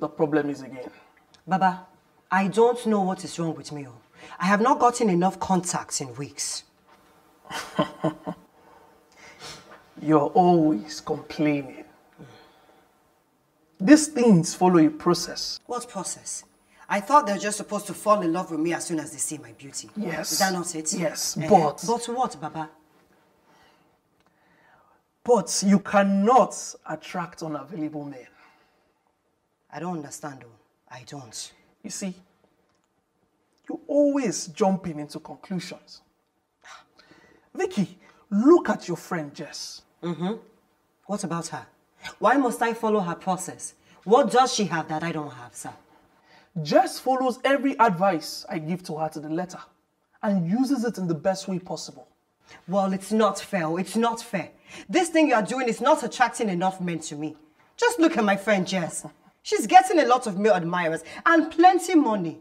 the problem is again? Baba, I don't know what is wrong with me. oh. I have not gotten enough contacts in weeks. You're always complaining. These things follow a process. What process? I thought they're just supposed to fall in love with me as soon as they see my beauty. Yes. Is that not it? Yes, Eh, but- But what, Baba? But you cannot attract unavailable men. I don't understand, though. I don't. You see, you're always jumping into conclusions. Vicky, look at your friend Jess. Mm-hmm. What about her? Why must I follow her process? What does she have that I don't have, sir? Jess follows every advice I give to her to the letter and uses it in the best way possible. Well, it's not fair. oh, It's not fair. This thing you are doing is not attracting enough men to me. Just look at my friend Jess. She's getting a lot of male admirers and plenty money.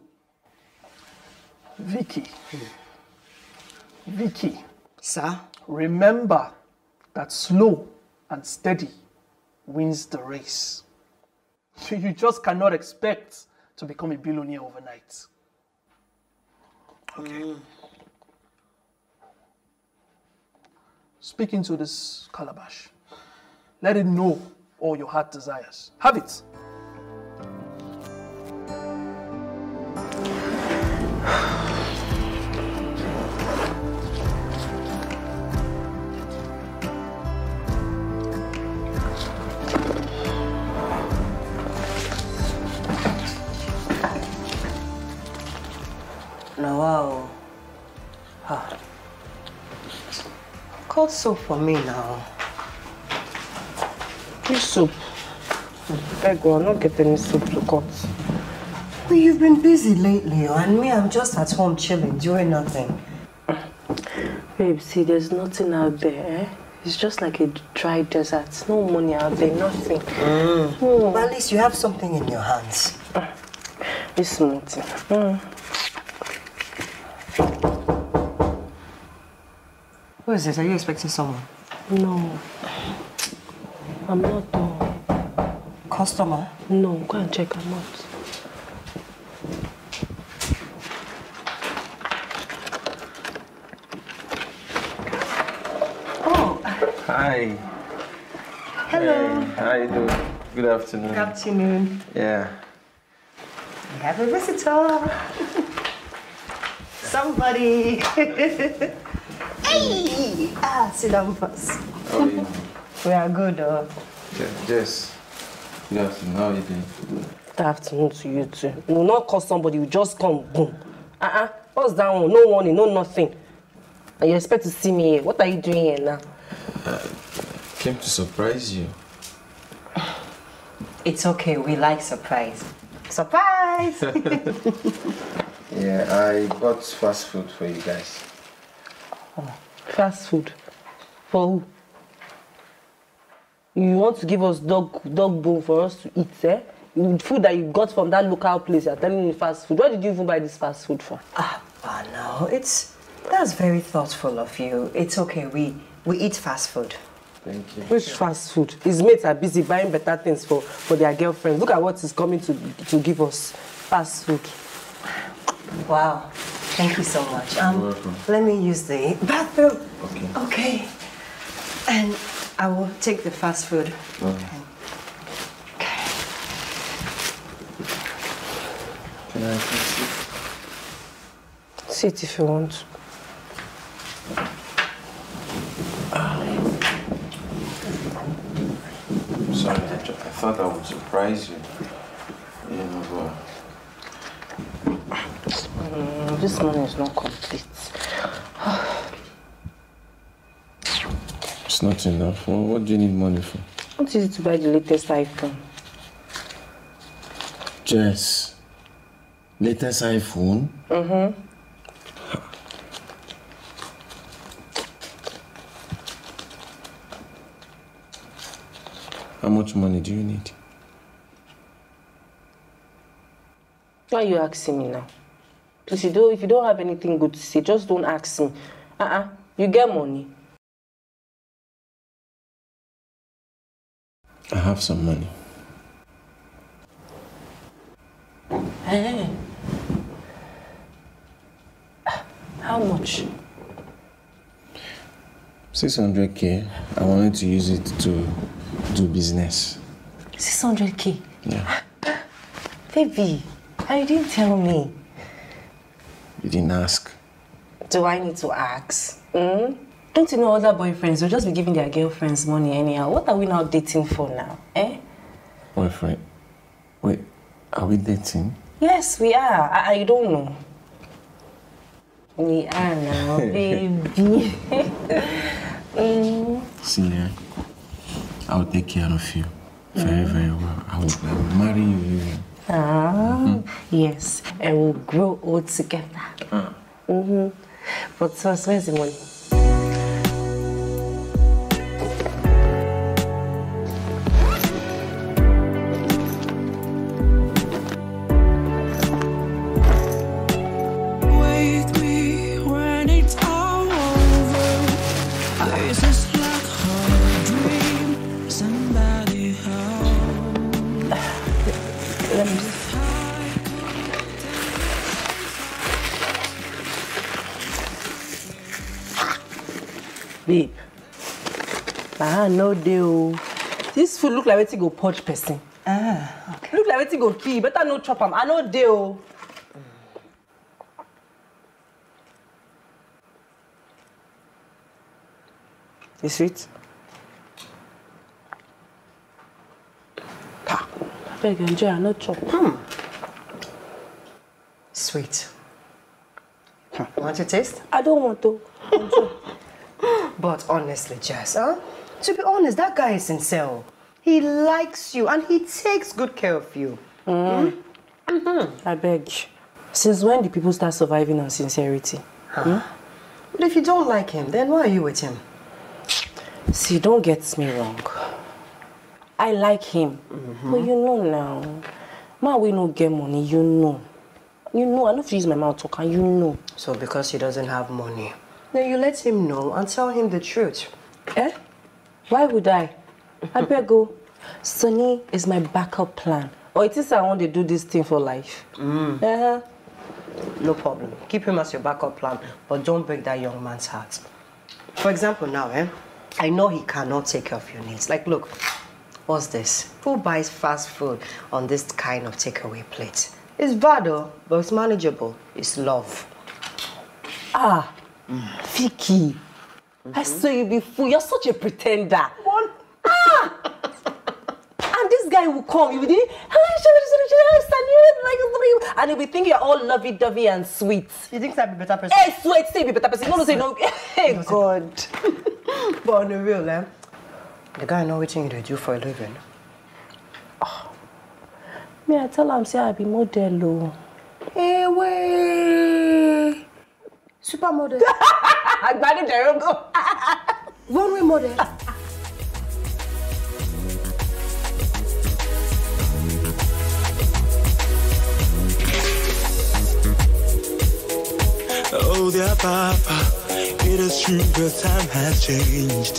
Vicky, Vicky, Sir? remember that slow and steady wins the race. You just cannot expect to become a billionaire overnight. Okay. Mm. Speaking to this calabash, let it know all your heart desires. Have it. No, wow. Ah. Cut soap for me now. Which soup? Beg, I'll not get any soup to cut. Well, you've been busy lately, oh, and me, I'm just at home chilling, doing nothing. Babe, see, there's nothing out there, eh? It's just like a dry desert. No money out there, nothing. But at least you have something in your hands. It's nothing. Mm. Who is this? Are you expecting someone? No. I'm not done. Customer? No, go and check. I'm not. Hi. hello. Hey, how you doing? Good afternoon. Good afternoon. Yeah. We have a visitor. Somebody. hey! Ah, sit down first. How are you? We are good, uh. Je- Jess. Good afternoon. How are you doing? Good afternoon to you too. You will not call somebody, you just come, boom. Uh-uh. What's that one? No warning, no nothing. And you expect to see me here. What are you doing here now? Came to surprise you. It's okay, we like surprise. Surprise! Yeah, I bought fast food for you guys. Fast food. For who? You want to give us dog dog bone for us to eat, eh? Food that you got from that local place, you're telling me fast food. Where did you even buy this fast food from? ah, but no, it's that's very thoughtful of you. It's okay, we we eat fast food. Thank you. Which fast food? His mates are busy buying better things for, for their girlfriends. Look at what he's coming to to give us. Fast food. Wow. Thank you so much. Um, You're welcome. Let me use the bathroom. Okay. Okay. And I will take the fast food. Okay. okay. Can I fix it? Sit if you want. Sorry, I, ju- I thought thought I would surprise you. You know, but Mm, this money is not complete. it's not enough. Well, what do you need money for? What is it to buy the latest iPhone? Jess, latest iPhone? Mm-hmm. How much money do you need? Why are you asking me now? Please, you don't, if you don't have anything good to say, just don't ask me. Uh-uh. You get money. I have some money. Hey. How much? 600k. I wanted to use it to do business. 600k. Yeah. Baby, and you didn't tell me. You didn't ask. Do I need to ask? Mm? Don't you know other boyfriends will just be giving their girlfriends money anyhow? What are we now dating for now? Eh? Boyfriend. Wait, are we dating? Yes, we are. I, I don't know. We are now, baby. mm. See, eh, I'll take care of you very, very well. I will, I will marry you. Ah, yes, and we'll grow old together. Mm-hmm. But so, where's the money? Ah, no deal. This food look like wetin go purge person. Ah, okay. Look like wetin go kill you. Better no chop am. I no deal. You sweet? Ah, abeg enjoy, I no chop. Sweet. Want to taste? I don't want to. But honestly, Jess, huh? To be honest, that guy is sincere. He likes you and he takes good care of you. I beg. Since when do people start surviving on sincerity? Huh? But if you don't like him, then why are you with him? See, don't get me wrong. I like him. Mhm. But you know now. Man, we no get money, you know. You know, I know if you use my mouth talk, and you know. So because he doesn't have money, then you let him know and tell him the truth. Eh? Why would I? I beg go. Sunny is my backup plan. Or it is I want to do this thing for life. Uh-huh. No problem. Keep him as your backup plan, but don't break that young man's heart. For example, now, eh? I know he cannot take care of your needs. Like, look, what's this? Who buys fast food on this kind of takeaway plate? It's bad, though, but it's manageable. It's love. Ah, Vicky. I saw you before. You're such a pretender. Ah! and this guy will come. You will be like, and he'll be thinking you're all lovey-dovey and sweet. You think I'd be a better person? Hey, sweet, say be better person. No, no, say no. Hey, God. But on the real, eh? The guy know what you do for a living. Me, I tell him, say I be model. oh. Hey, way! Supermodel. Agbani Darego. Runway model. Oh, dear Papa, it is true that time has changed.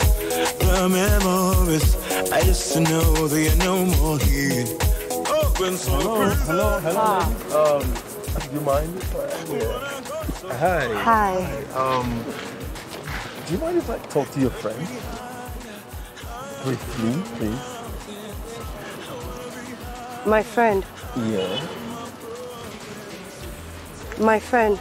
The memories I used to know, they are no more here. Oh, when Hello, hello, hello. Um, do you mind if I? Yeah. Hi. Hi. Um, do you mind if I talk to your friend? Briefly, please. My friend. Yeah. My friend.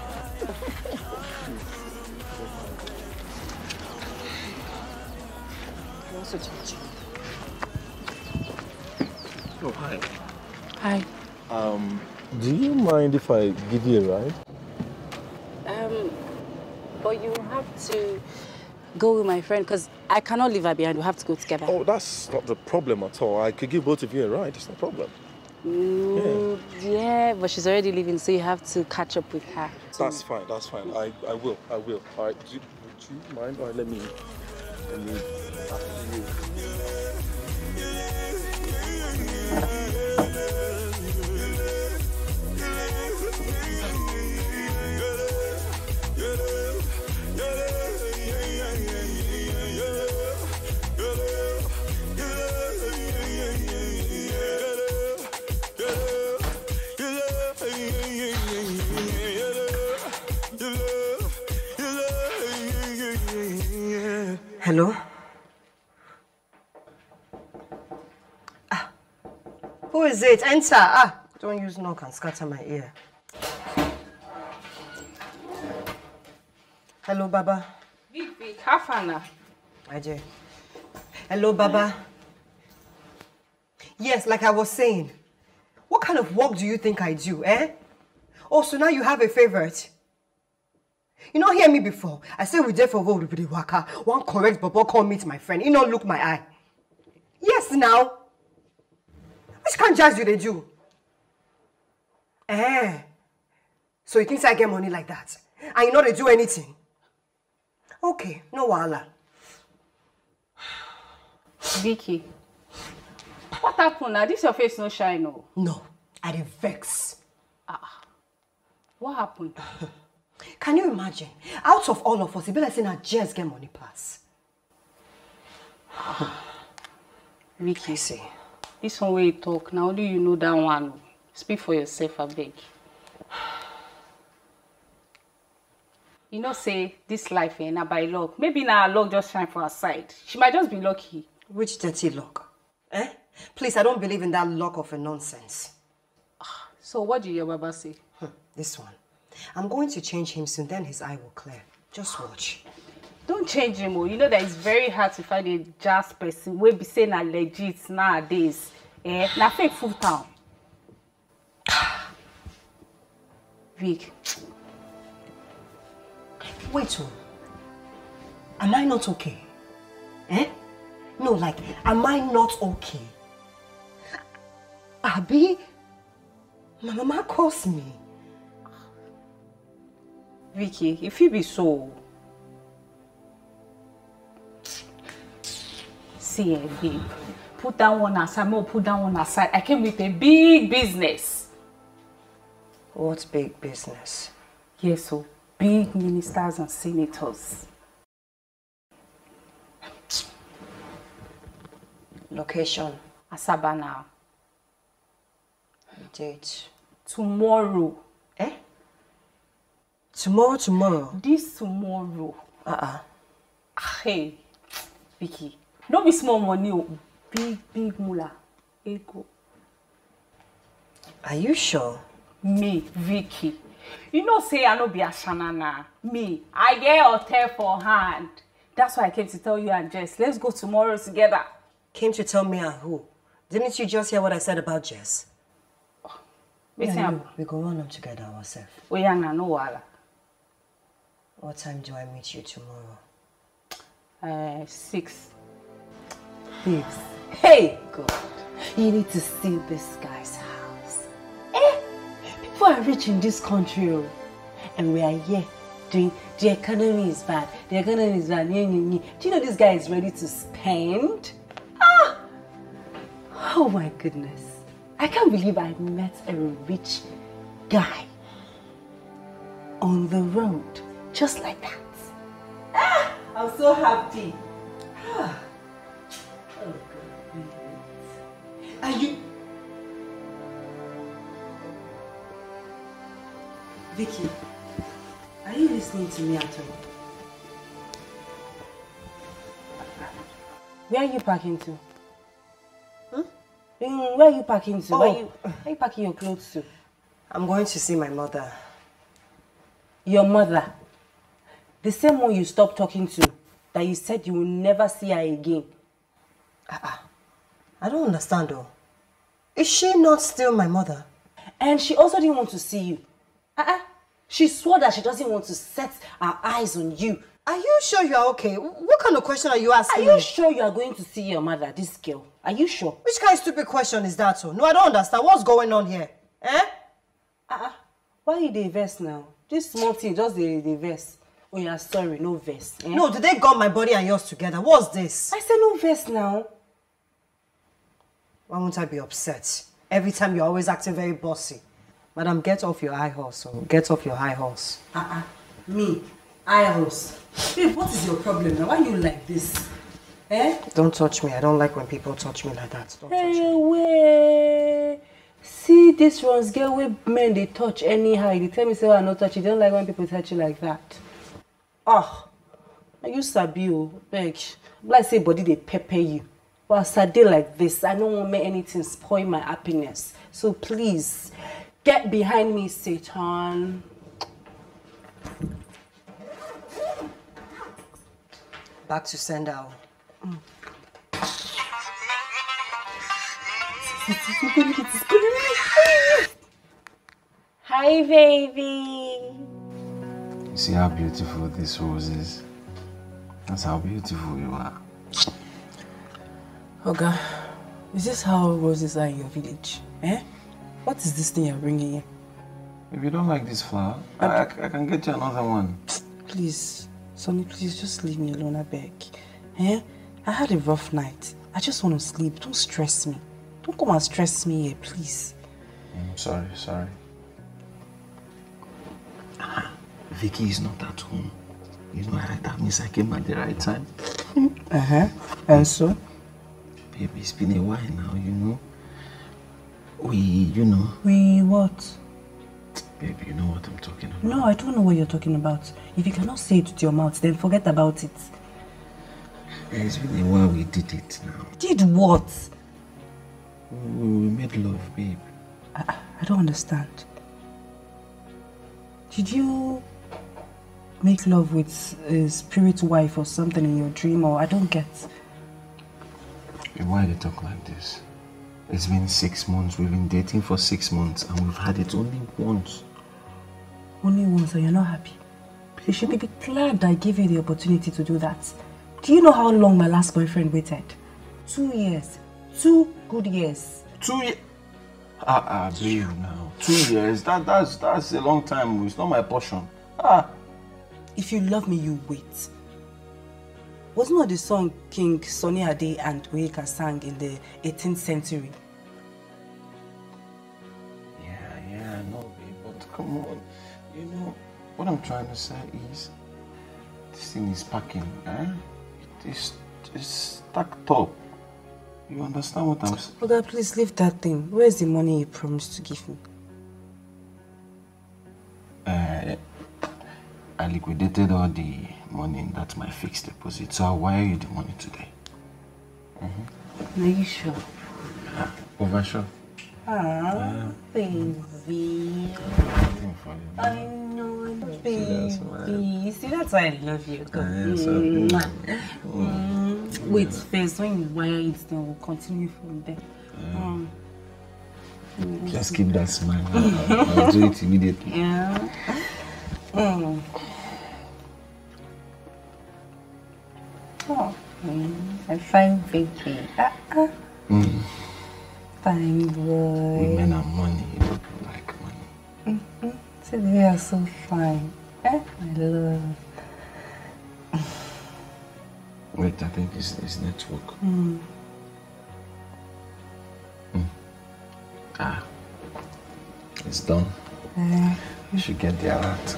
Oh, hi. Hi. Um, do you mind if I give you a ride? Um, but you have to go with my friend because I cannot leave her behind. We have to go together. Oh, that's not the problem at all. I could give both of you a ride. It's no problem. Mm, yeah. but she's already leaving, so you have to catch up with her. That's fine. That's fine. I, I will. I will. All right. Do you, would you mind? All right. Let me. Let me. after you. Hello? Ah, who is it? Enter. Ah, don't use knock and scatter my ear. Hello, Baba. Big, big, half an hour. Ajay. Hello, Baba. Yes, like I was saying. What kind of work do you think I do, eh? Oh, so now you have a favorite. You not hear me before. I said we there for what with the waka. One correct baba call meet my friend. He not look my eye. Yes, now. Which kind jazz do they do? Eh. So you think I get money like that? And you know they do anything? Okay, no wahala. Vicky, what happened now? This your face no shine, no. No, I dey vex. What happened? Can you imagine? Out of all of us, it be like saying na Jess get money pass. Vicky, see. this one way you talk, now only you know that one. Speak for yourself, I beg. You know, say this life eh, na by luck. Maybe na her luck just shine for her side. She might just be lucky. Which dirty luck? Eh? Please, I don't believe in that luck of a nonsense. So what do your baba say? Hmm, this one. I'm going to change him soon, then his eye will clear. Just watch. Don't change him, oh. You know that it's very hard to find a jazz person wey be saying na legit nowadays. Eh? Na fake full town. Vic, Wait, oh. Am I not okay? Eh? No, like, am I not okay? Abi, my mama calls me. Vicky, if you be so. See, babe. Put that one aside, more put that one aside. I came with a big business. What big business? Yes, so big ministers and senators. Location, Asaba now. date. Tomorrow. Tomorrow, tomorrow. This tomorrow. Uh-uh. Hey, Vicky. No be small money, oh. Big, big mula. Ego. Are you sure? Me, Vicky. You know, say I no be a shanana. Me, I get hotel for hand. That's why I came to tell you and Jess. Let's go tomorrow together. Came to tell me and who? Didn't you just hear what I said about Jess? Oh, Wetin Yeah, no, we go run them together ourselves. Oh, Oya na no wahala. What time do I meet you tomorrow? Uh, six. Babes. Hey, God. You need to see this guy's house. Eh? People are rich in this country, oh. and we are here doing. The economy is bad. The economy is bad. Do you know this guy is ready to spend? Ah! Oh my goodness. I can't believe I met a rich guy on the road, just like that. Ah! I'm so happy. Ah. Oh, God. Are you... Vicky, are you listening to me at all? Where are you parking to? Hmm? Mm, Where are you parking to? Where, are Oh. you, where are you packing your clothes to? I'm going to see my mother. Your mother. The same one you stopped talking to. That you said you will never see her again. I don't understand though. Is she not still my mother? And she also didn't want to see you. Uh-uh. She swore that she doesn't want to set her eyes on you. Are you sure you are okay? What kind of question are you Are asking you me? sure you are going to see your mother, this girl? Are you sure? Which kind of stupid question is that? Oh? No, I don't understand. What's going on here? Eh? Uh-uh. Why you dey verse now? This small thing, just the the verse. Oh, yeah, sorry, no verse. Eh? No, did they got my body and yours together? What's this? I said no verse now. Why won't I be upset? Every time you're always acting very bossy. Madam, get off your high horse. Oh. Get off your high horse. Uh-uh. Me, Iros. Babe, what is your problem now? Why you like this? Eh? Don't touch me. I don't like when people touch me like that. Don't touch me. Way. See this one's girl wey men they touch anyhow. Dey tell me say I no touch you. Don't like when people touch you like that. Ah, na you sabi o. Beg, like say body dey pepper you. But as I dey like this, I no wan make anything spoil my happiness. So please, get behind me, Satan. Back to sender. oh. Hi, baby. You see how beautiful this rose is? That's how beautiful you are. Oga, is this how roses are in your village? Eh? What is this thing you're bringing here? If you don't like this flower, I, I, I can get you another one. Please, Sonny, please just leave me alone, I beg. Eh? I had a rough night. I just want to sleep. Don't stress me. Don't come and stress me here, please. I'm sorry, sorry. Vicky is not at home. You know, I- that means I came at the right time. Uh-huh. And so? Baby, it's been a while now, you know. We, you know, We what? baby, you know what I'm talking about. No, I don't know what you're talking about. If you cannot say it with your mouth, then forget about it. Yeah, it's been a while we did it now. Did what? We, we made love, babe. I, I don't understand. Did you make love with a spirit wife or something in your dream or I don't get? Why you talk like this? It's been six months. We've been dating for six months and we've had it only once. Only once and you're not happy. You should be glad I gave you the opportunity to do that. Do you know how long my last boyfriend waited? Two years. Two good years. Two years. Ah, ah, babe, now. Two years. That, that's, that's a long time. It's not my portion. Ah. If you love me, you wait. Wasn't that the song King Sunny Ade and Oyeka sang in the 18th century? Yeah, yeah, I know, babe, but come on. You know, what I'm trying to say is, this thing is packing, eh? It is it's stacked up. You understand what I'm saying? Oga, please leave that thing. Where's the money you promised to give me? Uh, I liquidated all the money in that my fixed deposit, so I'll wire you the money today. Mm -hmm. Are you sure? Over sure. Ah, baby. Nothing for you. I know, baby. why. See, that's why I love you. yes, I Mwah. Mm. Wait, first, when you wire it, then we'll continue from there. Mm. Just keep that smile. I'll, I'll do it immediately. Yeah. Mm. Oh, mm, a fine baby. Ah, ah. Mm. Fine boy. Women are money. You people like money. Hmm, See, they are so fine. Eh? I love. Wait, I think it's, it's network. Mm. Ah, it's done. Eh, You should get the alert.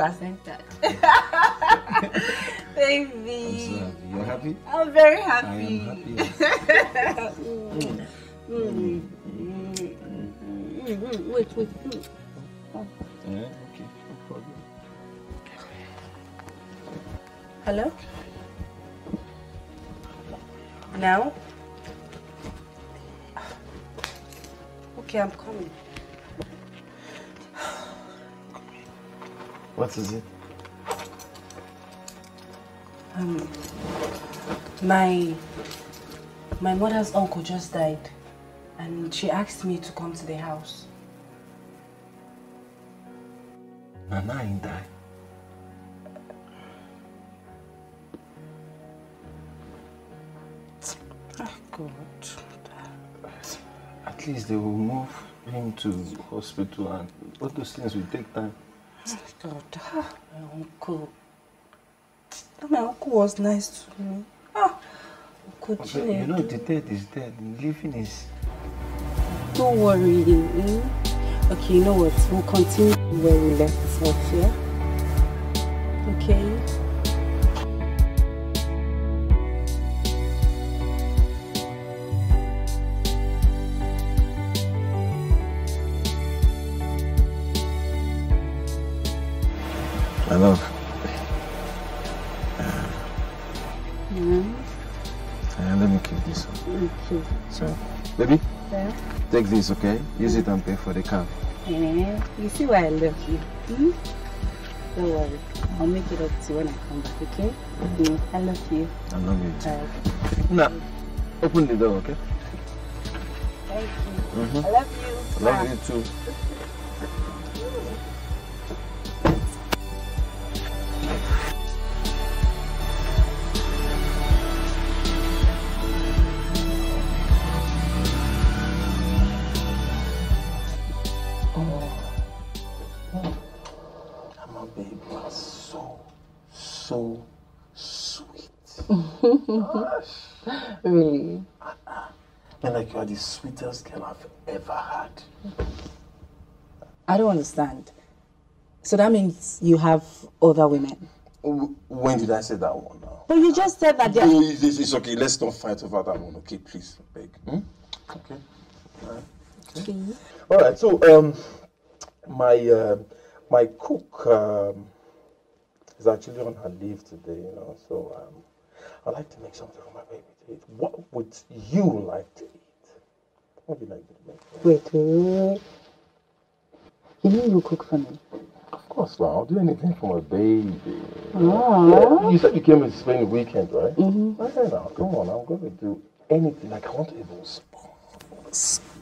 Entered. Baby. So, you're happy? I'm very I happy. am happy. Mm, mm, mm, Wait, wait. mm. Yeah, okay, no problem. Hello? Now? Okay, I'm coming. What is it? Um, My my mother's uncle just died and she asked me to come to the house. Nana ain't died. Oh God. At least they will move him to hospital and all those things will take time. God, my uncle. My uncle was nice to me. Ah, Uncle But you know, the dead is dead. Living is. Don't worry. mm? Okay, you know what? We'll continue where we left off, yeah? Okay. I love. Mm, Uh, let me keep this. okay. So, baby, Yeah. take this, okay? Use it and pay for the car. Eh, you see why I love you. Hmm? Don't worry. I'll make it up to you when I come back, okay? Mm, I love you. I love you too. Alright. Now, open the door, okay? Thank you. Mhm. I love you. I love you too. Really? And like you are the sweetest girl I've ever had. I don't understand. So that means you have other women. When did I say that one now? But you just said that Oh, it's, it's- okay. Let's not fight over that one. Okay, please, beg. Hmm? Okay. Okay. All right. So, um, my uh, my cook um, is actually on her leave today. You know, so um, I'd like to make something for my baby to eat. What would you like to eat? What would you like to make? Wait, wait, wait. You mean you cook for me? Of course, now I'll do anything for my baby. Oh. Yeah, you said you came to spend the weekend, right? Mm-hmm. Okay, now come on. I'm going to do anything. Like I want even spoil.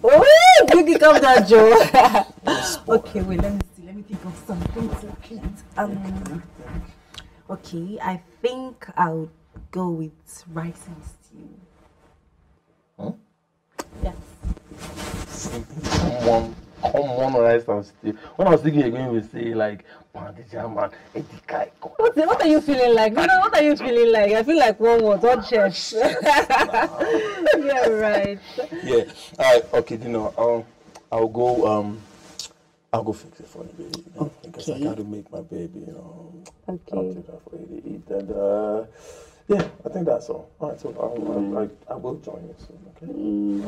Oh, Biggie, come down, Joe. okay, wait, let me see. Let me think of something to eat. Um, okay, I think I'll go with rice and stew. Huh? Yes. Common, common rice and stew. When I was thinking again, we say like pounded jam and edikai. What, what are you feeling like? What, what are you feeling like? I feel like one word, one chest. yeah, right. Yeah. All right. Okay. You know, I'll I'll go. Um, I'll go fix it for the baby. You know, Because I Okay. got to make my baby. You know. I'll Okay. do that for you to eat. And uh, yeah, I think that's all. All right. So I'll, I'll, I, I will join you soon. Okay.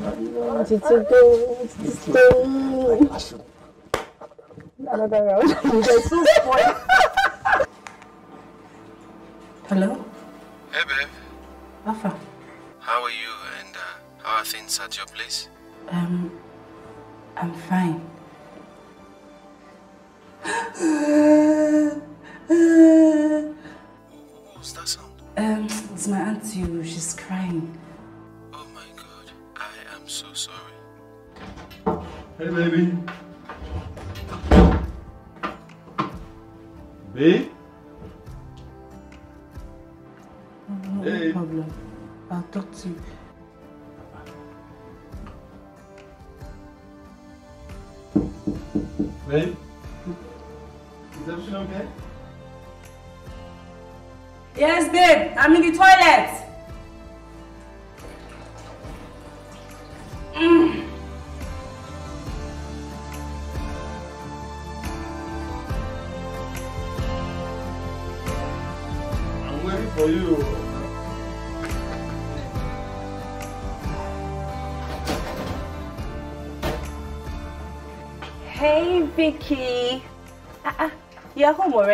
I wanted to go. Let's go. I should. Another round. You're so spoiled. Hello? Hey, babe. Alpha. How are you and uh, how are things at your place? Um, I'm fine. It's my. She's crying. Oh my god. I am so sorry. Hey, baby. Babe. No Hey. problem. I'll talk to you.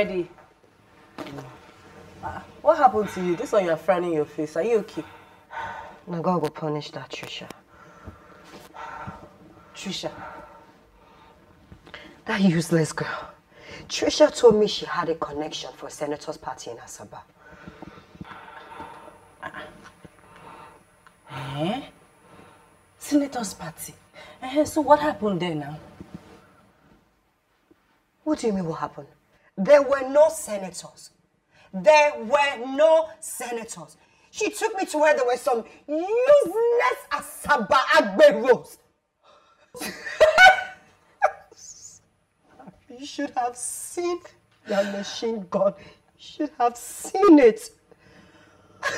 Already. Uh, what happened to you? This one you're frowning your face. Are you okay? Now God will punish that Trisha. Trisha. That useless girl. Trisha told me she had a connection for Senator's party in Asaba. Eh? Senator's party. Eh, so what happened there now? What do you mean what happened? There were no senators. There were no senators. She took me to where there were some useless Asaba Agberos. you should have seen the machine gun. You should have seen it.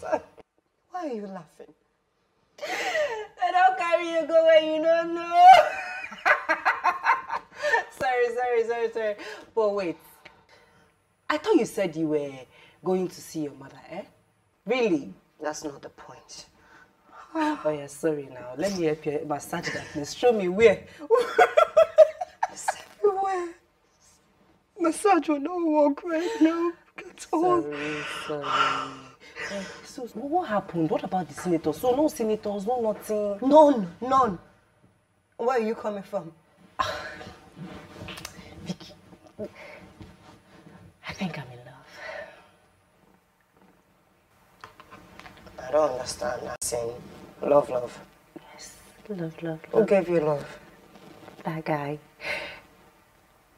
Why are you laughing? They don't carry you go where you don't know. sorry, sorry, sorry, sorry. But wait. I thought you said you were going to see your mother, eh? Really? That's not the point. Oh yeah, sorry now. Let me help you massage that place. Show me where. Everywhere. Massage will not work right now. Get on. Sorry, sorry. So, what happened? What about the senators? So, no senators, no nothing. None, none. Where are you coming from? Vicky, I think I'm in love. I don't understand. I'm saying love, love. Yes, love, love, love. Who gave you love? That guy.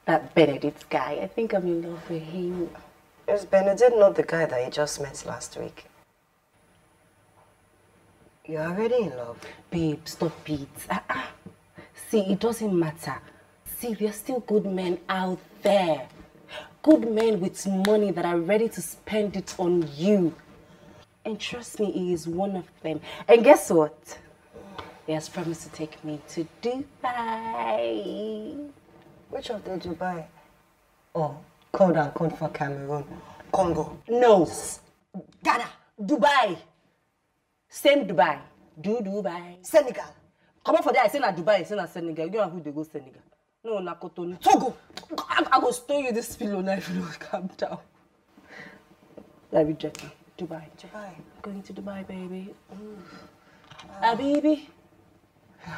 That Benedict guy. I think I'm in love with him. Is Benedict not the guy that you just met last week? You're already in love. Babe, stop it. Ah, ah. See, it doesn't matter. See, there are still good men out there. Good men with money that are ready to spend it on you. And trust me, he is one of them. And guess what? He has promised to take me to Dubai. Which of the Dubai? Oh, code and code for Cameroon. Congo. No. Ghana. Dubai. Same Dubai. Do Dubai. Senegal. Come on for there. I say na Dubai. I say na Senegal. You know who they go Senegal. No, na Cotonou. Togo. I, I go steal you this pillow now if you don't calm down. I reject you. Dubai. Dubai. Going to Dubai, baby. Mm. Ah, baby.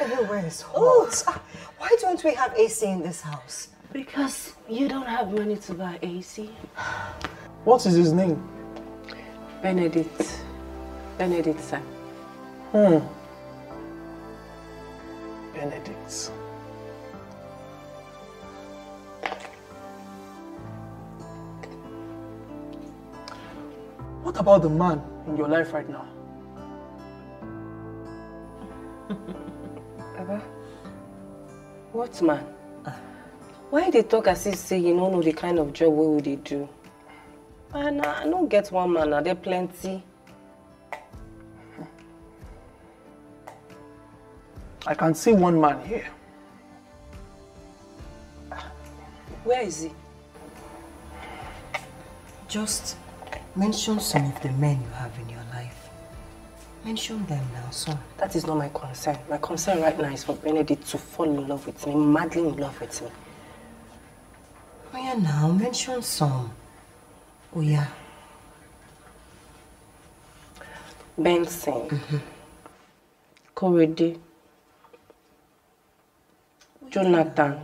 Everywhere is hot. Ah, Why don't we have AC in this house? Because you don't have money to buy AC. What is his name? Benedict. Benedict, sir. Hmm. Benedict. What about the man in your life right now? Baba, what man? Why they talk as if say you don't know the kind of job wey we dey do? I don't get one man, are there plenty? I can see one man here. Where is he? Just mention some of the men you have in your life. Mention them now, son. That is not my concern. My concern right now is for Benedict to fall in love with me, madly in love with me. Oh yeah, now mention some. Oh yeah. Benson, mm-hmm. Korede, Jonathan,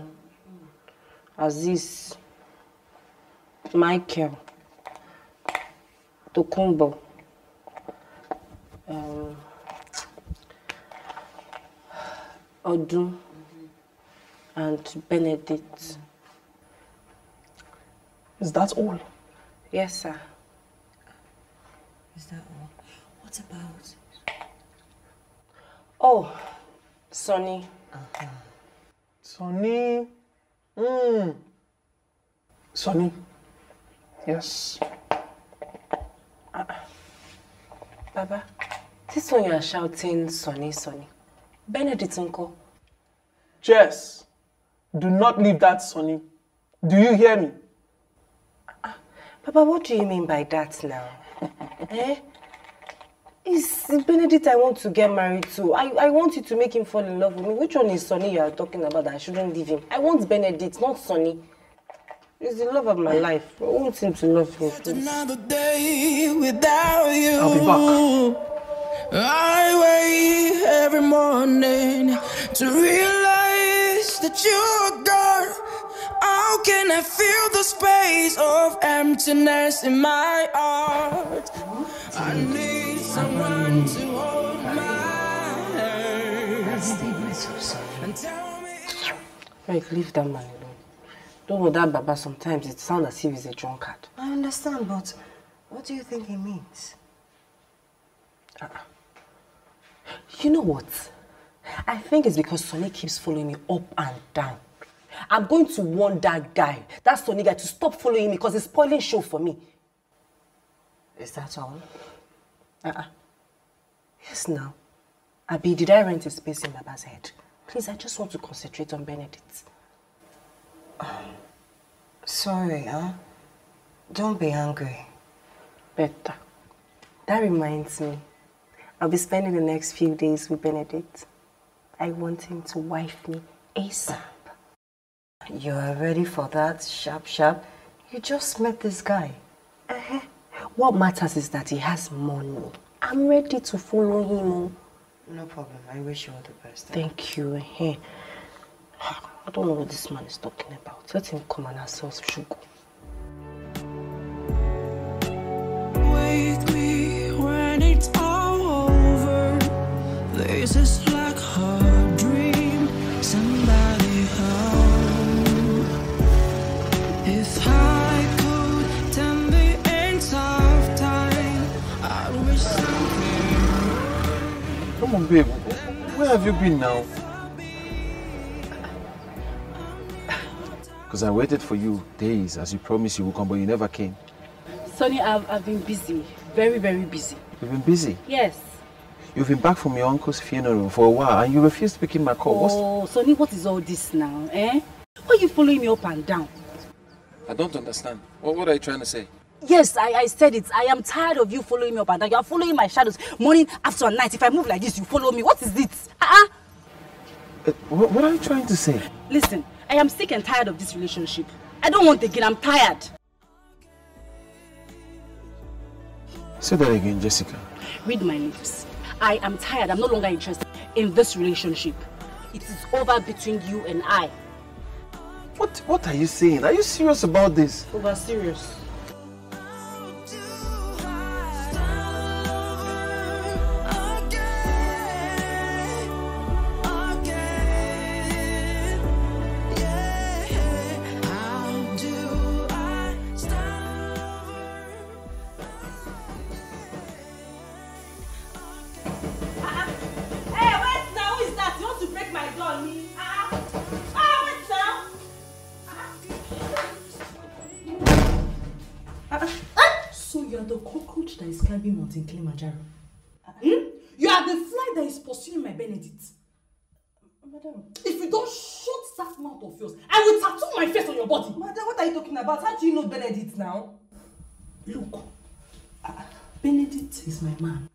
Aziz, Michael, Tokumbo, um, Odun, and Benedict. Is that all? Yes, sir. Is that all? What about? Oh, Sonny. Sonny. Hmm. Sonny. Yes. Baba, this one you are shouting Sonny, Sonny. Benedict uncle. Jess, do not leave that Sonny. Do you hear me? Papa, what do you mean by that now? eh? It's Benedict I want to get married to. I, I want you to make him fall in love with me. Which one is Sonny you are talking about that I shouldn't leave him? I want Benedict, not Sonny. He's the love of my life. I want him to love me, please. Another day without you. I'll be back. I wake every morning to realize that you're gone. How can I fill the space of emptiness in my heart? I need someone to hold my hand and. Right, leave that man alone. Don't know that Baba sometimes it sounds as if he's a drunkard. I understand, but what do you think he means? Uh-uh. You know what? I think it's because Sonny keeps following me up and down. I'm going to warn that guy, that Sonny guy, to stop following me because he's spoiling show for me. Is that all? Uh-uh. Yes, now. Abi, did I rent a space in Baba's head? Please, I just want to concentrate on Benedict. Sorry, huh? Don't be angry. Better. That reminds me. I'll be spending the next few days with Benedict. I want him to wife me ASAP. You are ready for that, sharp, sharp. You just met this guy. Uh-huh. What matters is that he has money. I'm ready to follow him. No problem. I wish you all the best. Thank you. Hey. I don't know what this man is talking about. Let him come and ourselves should go. Wake me when it's all over. This is Come on, babe. Where have you been now? Because I waited for you days as you promised you would come, but you never came. Sonny, I've, I've been busy. Very, very busy. You've been busy. Yes. You've been back from your uncle's funeral for a while and you refused picking my call. What's... Oh, Sonny, what is all this now, eh? Why are you following me up and down? I don't understand. What, what are you trying to say? Yes, I, I said it. I am tired of you following me up and down. You are following my shadows morning, after, night. If I move like this, you follow me. What is it? Uh-uh. Uh, what, what are you trying to say? Listen, I am sick and tired of this relationship. I don't want to again. I'm tired. Say that again, Jessica. Read my lips. I am tired. I'm no longer interested in this relationship. It is over between you and I. What, what are you saying? Are you serious about this? Over serious. Is my man.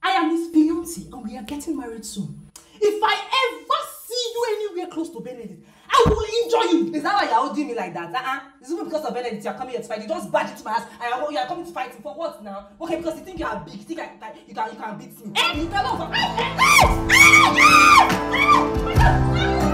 I am his fiancé and we are getting married soon. If I ever see you anywhere close to Benedict, I will injure you. Is that why you are holding me like that? Uh-uh. Is it because of Benedict you are coming here to fight? You just barge into my house and you are, you are coming to fight for what now? Okay, because you think you are big, you think I, that you can you can beat me. Eh? You cannot. Jess.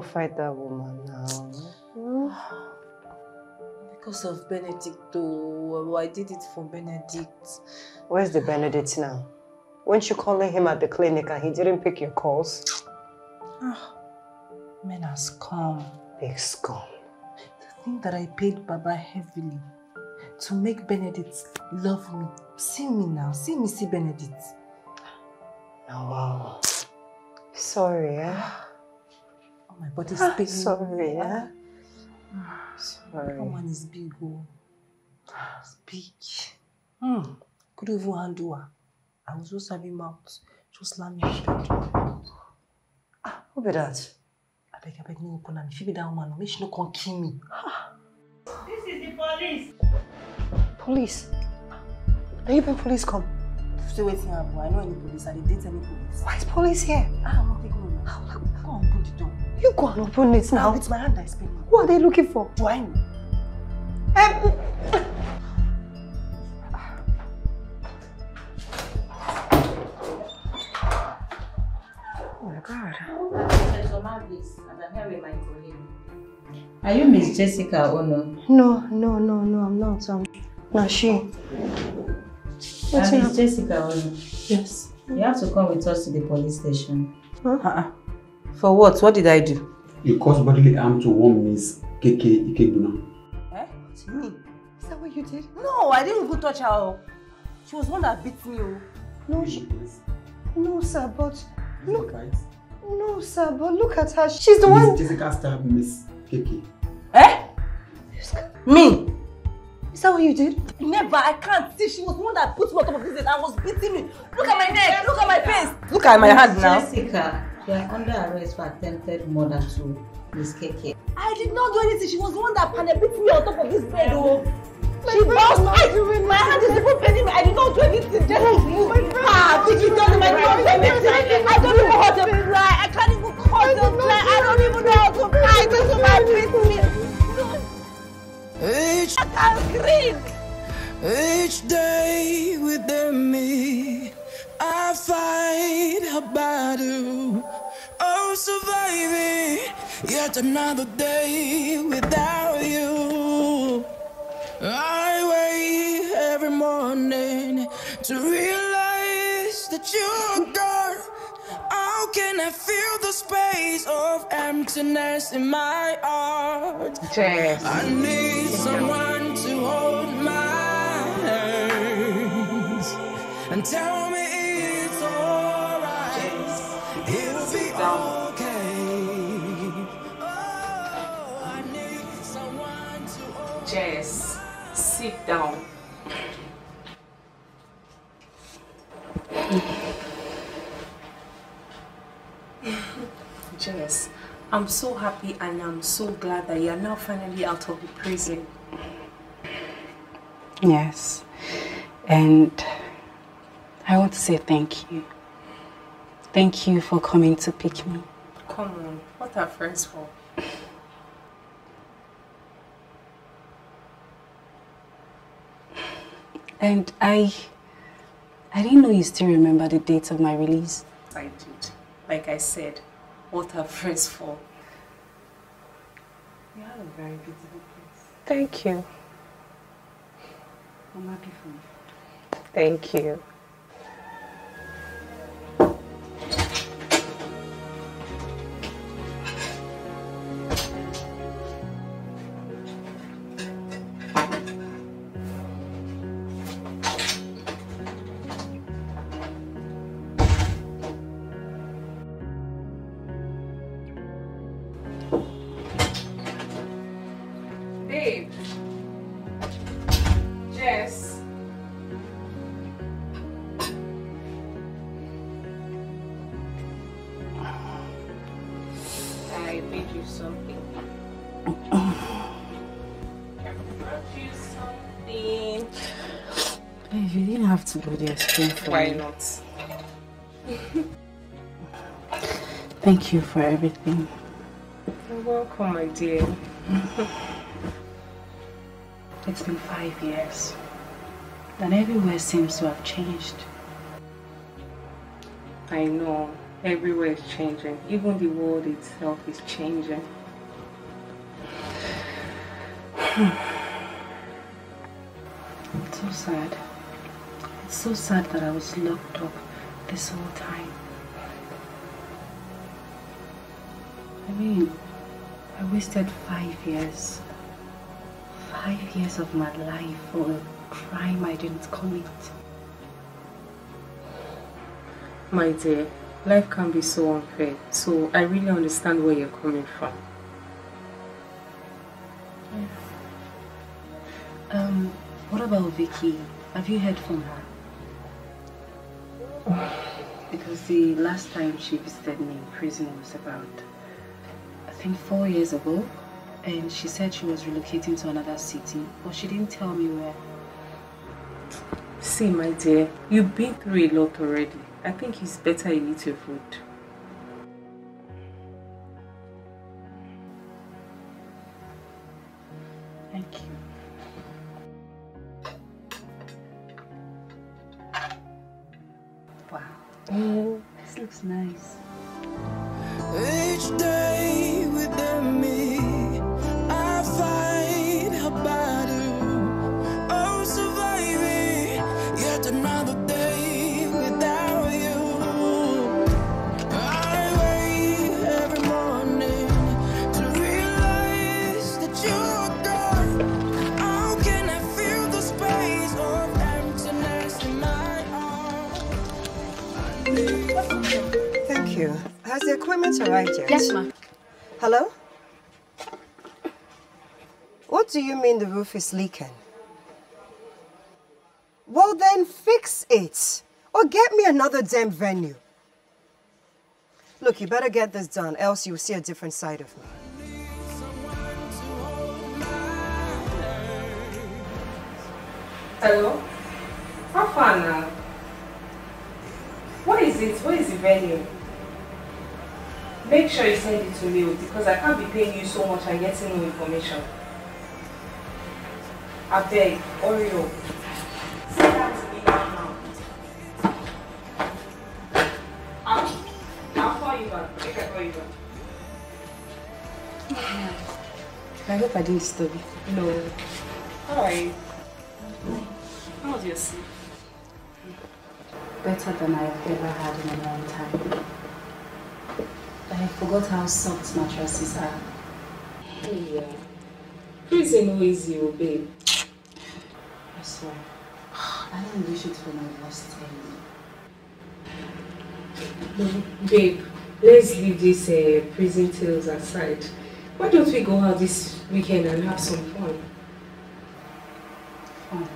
Thank you. Sorry. eh? Why that woman now? Because of Benedict, though. I did it for Benedict. Where's the Benedict now? Weren't you calling him at the clinic and he didn't pick your calls? Ah, men are scum. Big scum. The thing that I paid Baba heavily to make Benedict love me. See me now. See me see Benedict. Now, wow. Sorry, eh? Oh, my body's Ah, paining sorry, me. eh? Ah, Sorry. That one is big, oh. It's big. Hmm. Could even handle her. I was just having mouth. Just slam me bed. Who be that? I beg, I beg, no open am. If you be that woman, make she no come kill me. This is the police. Police? Are you been police come? Still waiting. I know any police. I did date any police. Why is police here? Ah, I'm not taking on now. Go on, open the door. You go and open it now. It's my hand I speak. Who are they looking for? Do I know? Um, oh my god. Are you Miss Jessica Ono? No, no, no, no, I'm not. Um, no, she. I'm What's Miss Jessica Ono. Yes. You have to come with us to the police station. Uh-uh. For what? What did I do? You caused bodily harm to one Miss KK Ikebuna. Eh? To me? Is that what you did? No, I didn't even touch her. oh. She was the one that beat me. Oh. No, she. No, sir, but look. Right? No, sir, but look at her. She's the one. Miss Jessica stabbed Miss KK. Eh? Me? Is that what you did? Never. I can't see. She was the one that put me on top of this and was beating me. Look at my neck. Look at my face. Look at my hand now. Jessica, you are under arrest for attempted murder to Miss KK. I did not do anything. She was the one that panel beat me on top of this bed. Oh. She bounced my, my hand is even paining me. I did not do anything. Just move. Ah, did you tell me I did not do anything? I don't even know how to fly. I can't even contemplate. I don't even know how to fly. This woman beat me. Each, each day within me, I fight a battle. Oh, surviving yet another day without you. I wake every morning to realize that you're gone. How can I feel the space of emptiness in my heart? Jess. I need someone to hold my hands and tell me it's alright. It'll be okay. Oh, I need someone to hold Jess, sit down. Jess, I'm so happy and I'm so glad that you're now finally out of the prison. Yes. And I want to say thank you. Thank you for coming to pick me. Come on, what are friends for? And I I didn't know you still remember the date of my release. I did. Like I said, what are friends for? You have a very beautiful place. Thank you. I'm happy for you. Thank you. Have to do for Why not? Thank you for everything. You're welcome, my dear. It's been five years. And everywhere seems to have changed. I know. Everywhere is changing. Even the world itself is changing. It's so sad. It's so sad that I was locked up this whole time. I mean, I wasted five years. Five years of my life for a crime I didn't commit. My dear, life can be so unfair. So I really understand where you're coming from. Um, what about Vicky? Have you heard from her? Because the last time she visited me in prison was about, I think, four years ago. And she said she was relocating to another city, but she didn't tell me where. See, my dear, you've been through a lot already. I think it's better you eat your food. Is leaking? Well, then fix it. Or get me another damn venue. Look, you better get this done, else you'll see a different side of me. Hello? How far now? What is it? What is the venue? Make sure you send it to me because I can't be paying you so much and getting no information. I beg, hurry up. Send that to me now. I'll, I'll call you back. Make I call you back. I hope I didn't disturb you. No. Alright. How was your sleep? Better than I have ever had in a long time. I forgot how soft mattresses are. Yeah. Prison no easy, oh babe. Swear. I don't wish it for my worst enemy. Babe, let's leave these uh, prison tales aside. Why don't we go out this weekend and have some fun? Fun?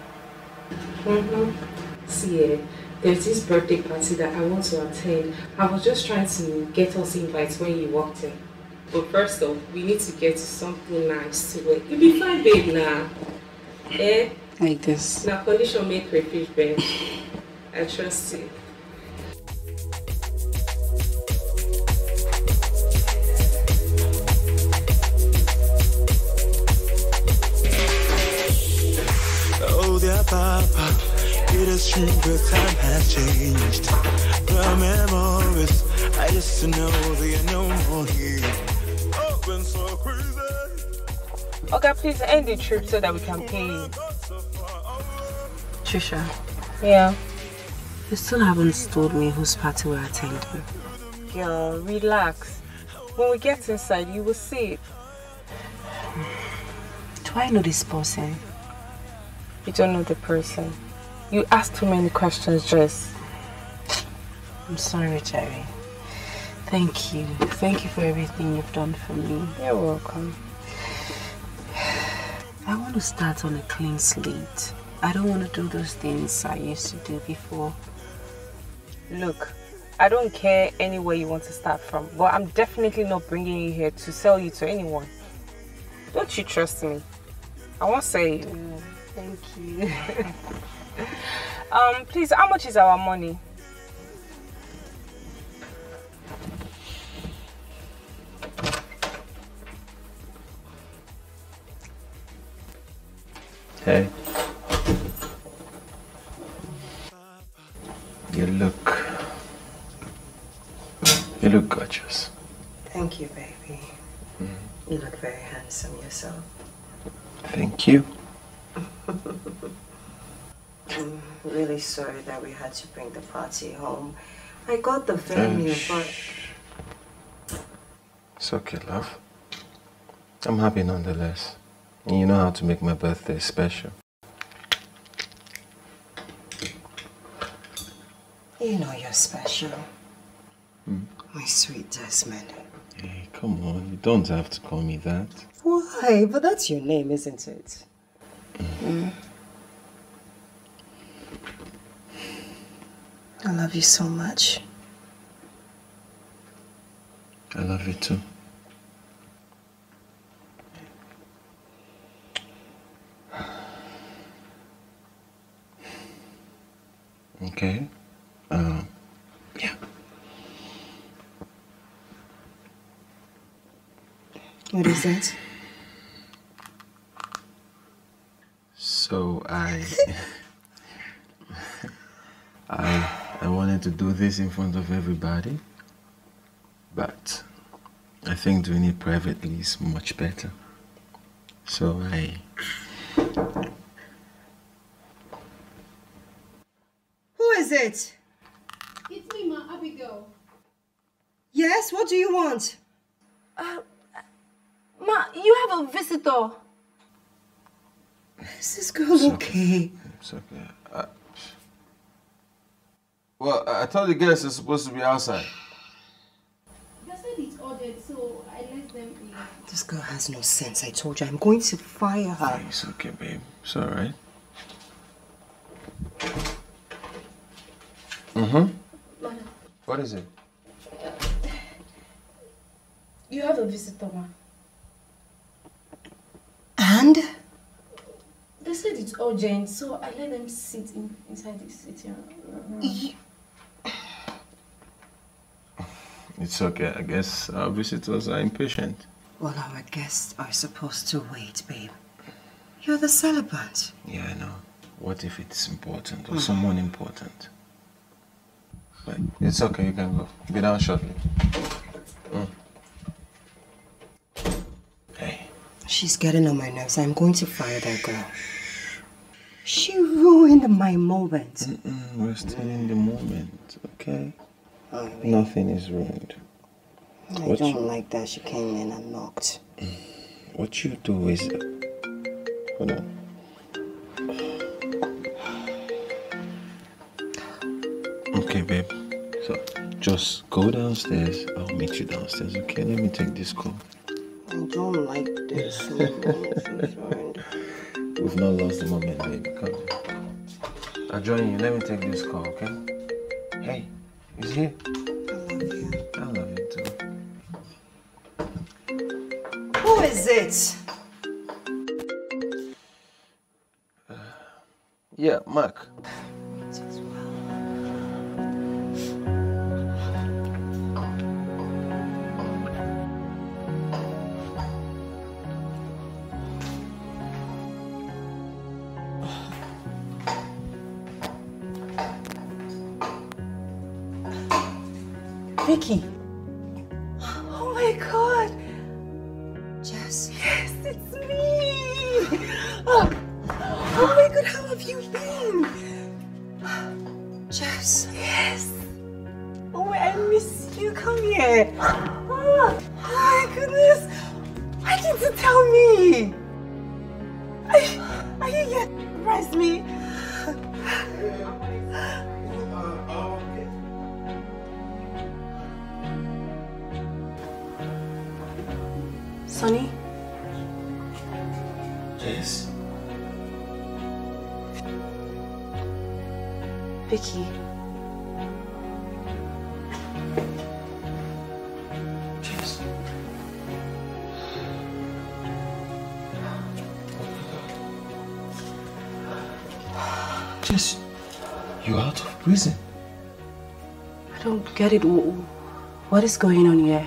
Mm-hmm. See, uh, there's this birthday party that I want to attend. I was just trying to get us invites when you walked in. But first off, we need to get something nice to wear. You'll be fine, babe, now. Eh? Like this. Now, condition make crayfish, babe. I trust you. Oh, dear Papa, it is true the time has changed. The memories, I used to know they are no more here. Oh, been so crazy. Okay, please end the trip so that we can pay you. Trisha, Yeah. you still haven't told me whose party we're attending. Girl, relax. When we get inside, you will see it. Do I know this person? You don't know the person. You ask too many questions, Jess. I'm sorry, Jerry. Thank you. Thank you for everything you've done for me. You're welcome. I want to start on a clean slate. I don't want to do those things I used to do before. Look, I don't care anywhere you want to start from, but I'm definitely not bringing you here to sell you to anyone. Don't you trust me? I won't say it. Thank you. um, please, how much is our money? Hey. You look You look gorgeous. Thank you, baby. You look very handsome yourself. Thank you. I'm really sorry that we had to bring the party home. I got the venue, but It's okay, love. I'm happy nonetheless. You know how to make my birthday special. You know you're special. Hmm. My sweet Desmond. Hey, come on. You don't have to call me that. Why? But that's your name, isn't it? Mm. I love you so much. I love you too. Okay. Um, yeah. What is that? So I, I, I wanted to do this in front of everybody, but I think doing it privately is much better. So I, Who is it? It's me, Ma Abigail. Yes, what do you want? Uh, Ma, you have a visitor. Is this girl okay? it's okay. I, well, I thought the guests are supposed to be outside. They said it's ordered, so I let them in. This girl has no sense. I told you I'm going to fire her. It's okay, babe. It's all right. Mm-hmm. What is it? You have a visitor, Ma. And? They said it's urgent, so I let them sit in, inside the sitting room. It's okay. I guess our visitors are impatient. Well, our guests are supposed to wait, babe. You're the celebrant. Yeah, I know. What if it's important or hmm. someone important? But it's okay. You can go. Be down shortly. Mm. She's getting on my nerves. I'm going to fire that girl. She ruined my moment. Mm, we're still in the moment, okay? Nothing is ruined. I What don't you- like that she came in and knocked. What you do is. Hold on. Okay, babe. So just go downstairs. I'll meet you downstairs, okay? Let me take this call. I don't like this. We've not lost the moment, baby. Come. I'll join you. Let me take this call, okay? Hey, he's here. I love you too. Who is it? Uh, yeah, Mark. Get it. What is going on here?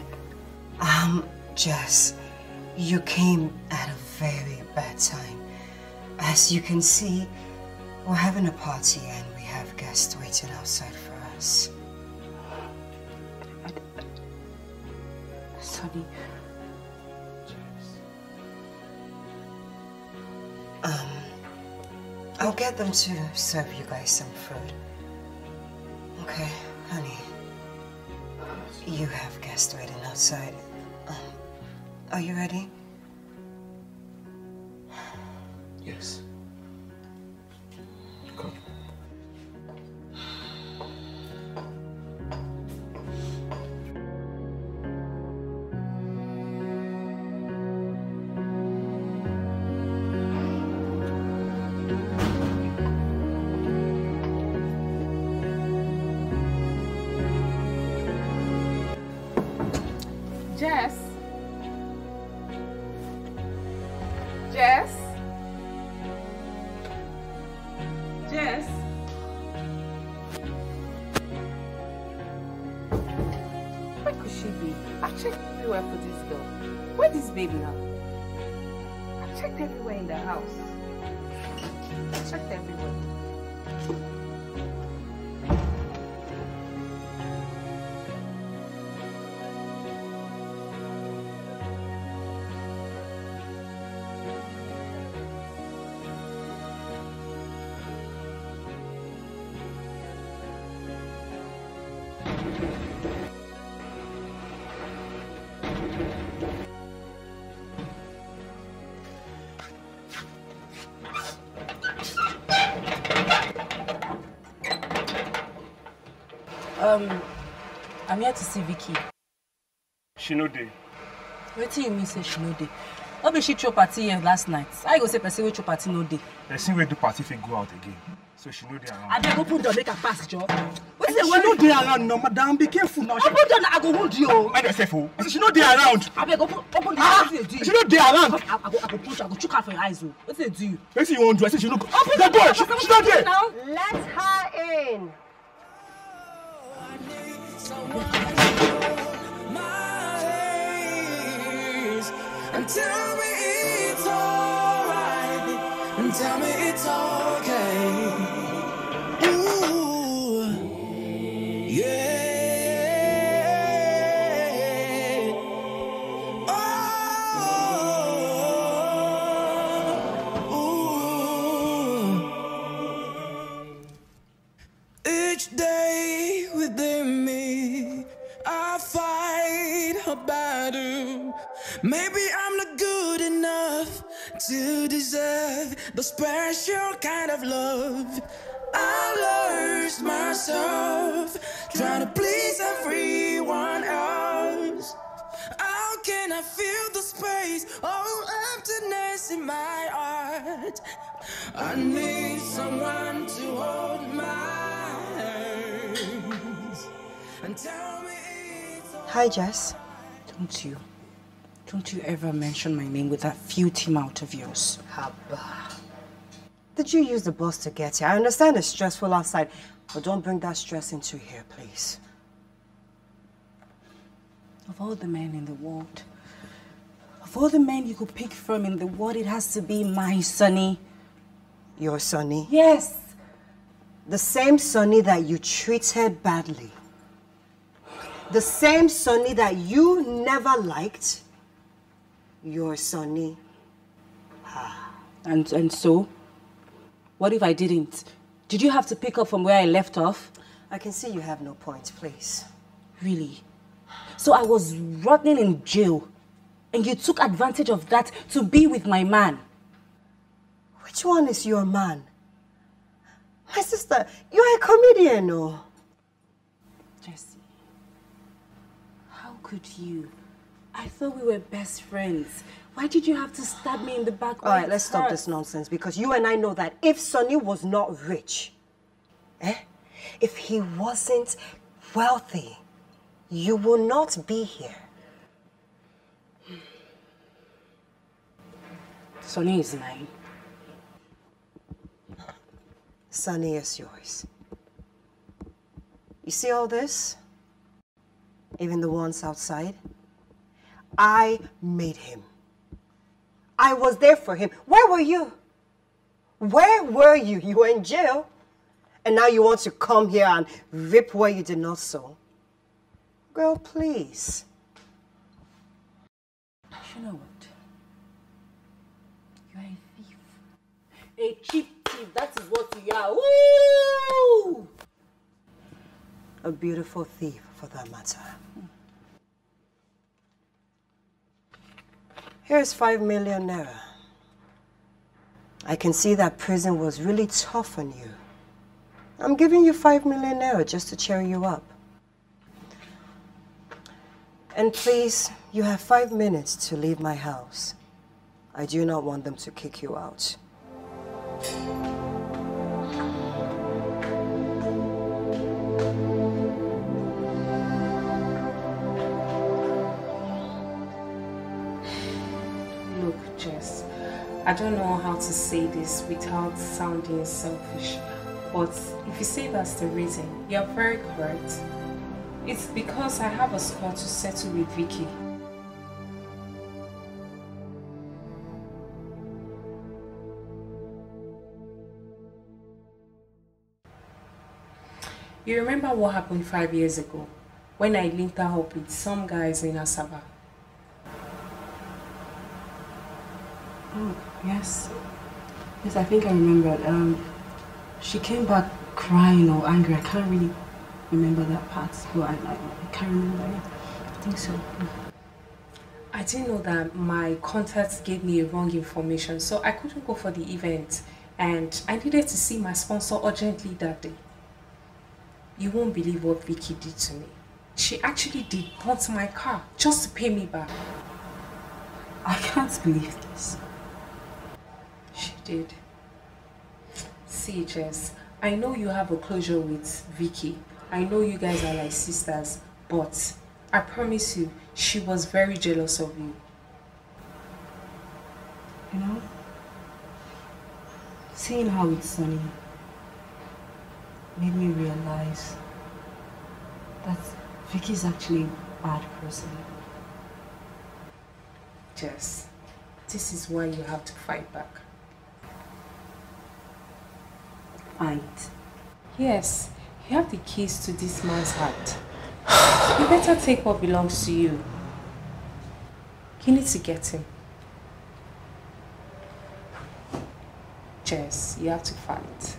Um, Jess, you came at a very bad time. As you can see, we're having a party and we have guests waiting outside for us. honey. Um, I'll get them to serve you guys some food. Outside. Um, are you ready? I'm here to see Vicky. She no dey. Wetin you mean say she no dey? No be she throw party here last night. How you go say person wey throw party no dey? Person wey do party fit go out again. So she no dey around. Abeg open door make I pass, Joe. Wetin She dey worry no dey around no, madam. Be careful now. Open door na I go wound you o. Mind yourself o. I say she no dey around. Abeg open open the Ah, door. Wetin dey do you? she no dey around. I, I go I go punch. I go chook her for your eyes o. Wetin dey do you? Wetin you wan do? I say she no go. Open the door. She she no dey. Now. Let her in. And tell me it's alright. And tell me it's okay. Of love. I lost myself trying to please everyone else. How can I feel the space of emptiness in my heart? I need someone to hold my hands and tell me Hi, Jess. Don't you, don't you ever mention my name with that filthy mouth of yours. Haba. Did you use the bus to get here? I understand it's stressful outside, but don't bring that stress into here, please. Of all the men in the world, of all the men you could pick from in the world, it has to be my Sonny. Your Sonny? Yes. The same Sonny that you treated badly. The same Sonny that you never liked. Your Sonny. Ah. And and so, what if I didn't? Did you have to pick up from where I left off? I can see you have no point, please. Really? So I was rotting in jail, and you took advantage of that to be with my man. Which one is your man? My sister, you're a comedian, no? Jesse, how could you? I thought we were best friends. Why did you have to stab me in the back? All right, let's stop this nonsense because you and I know that if Sonny was not rich, eh? If he wasn't wealthy, you will not be here. Sonny is mine. Sonny is yours. You see all this? Even the ones outside? I made him. I was there for him. Where were you? Where were you? You were in jail. And now you want to come here and rip where you did not sow. Girl, please. You know what? You are a thief. A cheap thief, that is what you are. Woo! A beautiful thief, for that matter. Here's five million naira. I can see that prison was really tough on you. I'm giving you five million naira just to cheer you up. And please, you have five minutes to leave my house. I do not want them to kick you out. I don't know how to say this without sounding selfish, but if you say that's the reason, you're very correct. It's because I have a score to settle with Vicky. You remember what happened five years ago when I linked her up with some guys in Asaba? Oh, yes. Yes, I think I remembered. Um, she came back crying or angry. I can't really remember that part, but I, I, I can't remember it. I think so. I didn't know that my contacts gave me wrong information, so I couldn't go for the event. And I needed to see my sponsor urgently that day. You won't believe what Vicky did to me. She actually did hunt my car just to pay me back. I can't believe this. Did. Jess, I know you have a closure with Vicky. I know you guys are like sisters, but I promise you, she was very jealous of you. You know, seeing how it's sunny made me realize that Vicky's actually a bad person. Jess, this is why you have to fight back. Yes, you have the keys to this man's heart. You better take what belongs to you. You need to get him. Jess, you have to fight.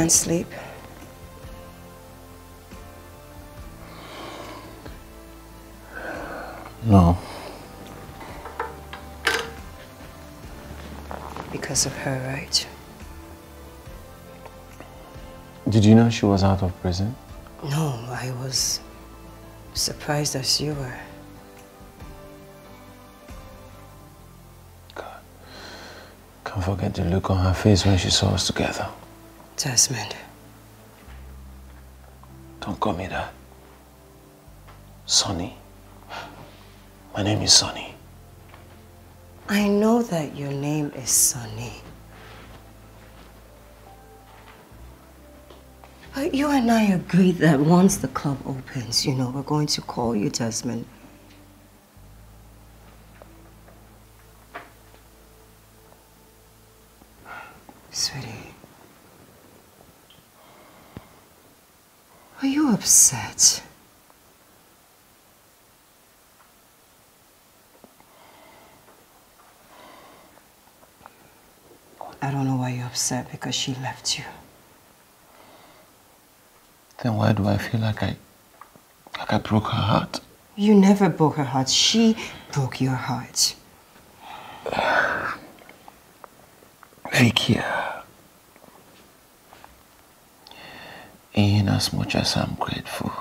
Can't sleep? No. Because of her, right? Did you know she was out of prison? No, I was surprised as you were. God. Can't forget the look on her face when she saw us together. Desmond. Don't call me that. Sonny. My name is Sonny. I know that your name is Sonny. But you and I agreed that once the club opens, you know, we're going to call you Desmond. Sweetie. Are you upset? I don't know why you're upset because she left you. Then why do I feel like I like I broke her heart? You never broke her heart. She broke your heart. Vicky. In as much as I'm grateful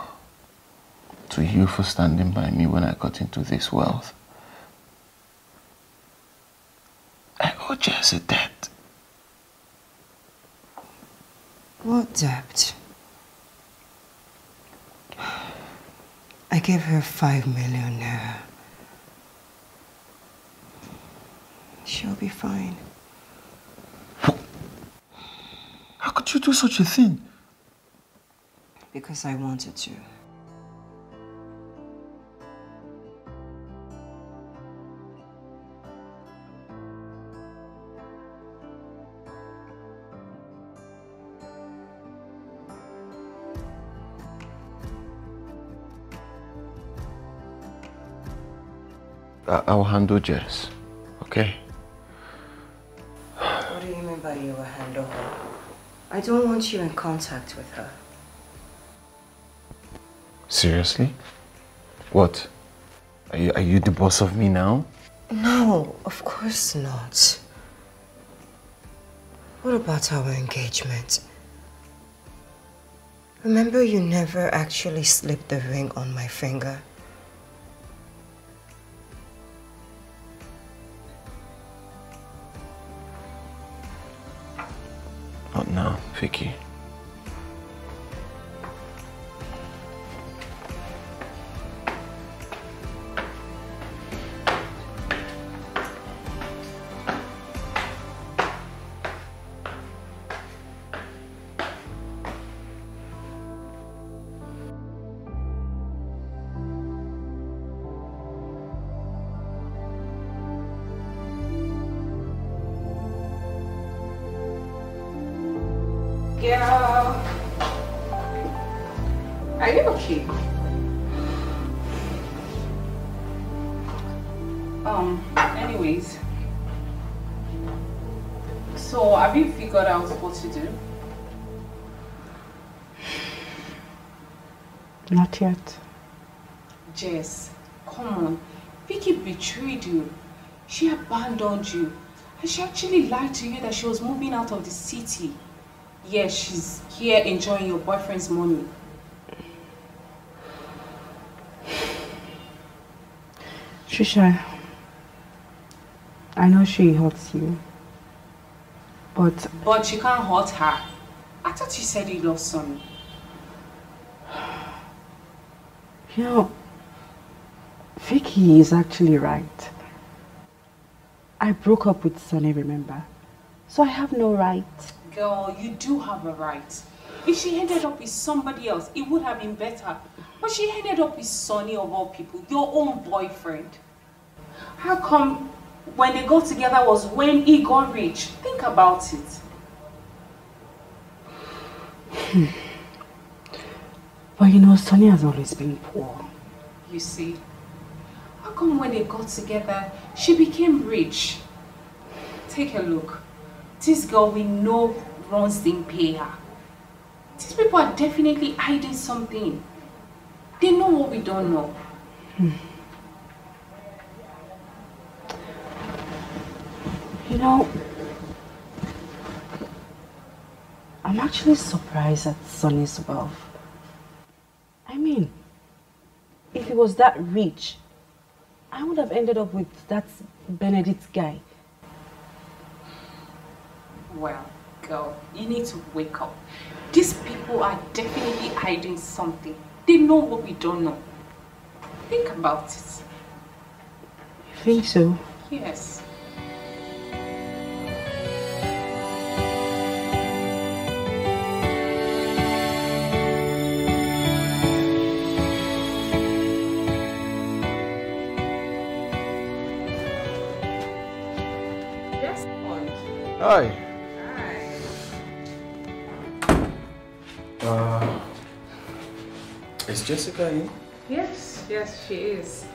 to you for standing by me when I got into this wealth, Jess a debt. What debt? I gave her five million naira. She'll be fine. How could you do such a thing? Because I wanted to. I'll handle Jess. Okay? What do you mean by you will handle her? I don't want you in contact with her. Seriously? What? Are you, are you the boss of me now? No, of course not. What about our engagement? Remember you never actually slipped the ring on my finger? Now, to you that she was moving out of the city. Yes, she's here enjoying your boyfriend's money. Trisha, I know she hurts you, but But you can't hurt her. I thought you said you love Sonny. you know, Vicky is actually right. I broke up with Sonny, remember? So I have no right. Girl, you do have a right. If she ended up with somebody else, it would have been better. But she ended up with Sonny of all people, your own boyfriend. How come when they got together was when he got rich? Think about it. Hmm. But you know, Sonny has always been poor. You see, how come when they got together, she became rich? Take a look. This girl we know runs didn't pay her. These people are definitely hiding something. They know what we don't know. You know, I'm actually surprised at Sonny's wealth. I mean, if he was that rich, I would have ended up with that Benedict guy. Well, girl, you need to wake up. These people are definitely hiding something. They know what we don't know. Think about it. You think so? Yes. Yes, Hi. Uh, is Jessica in? Yes, yes, she is.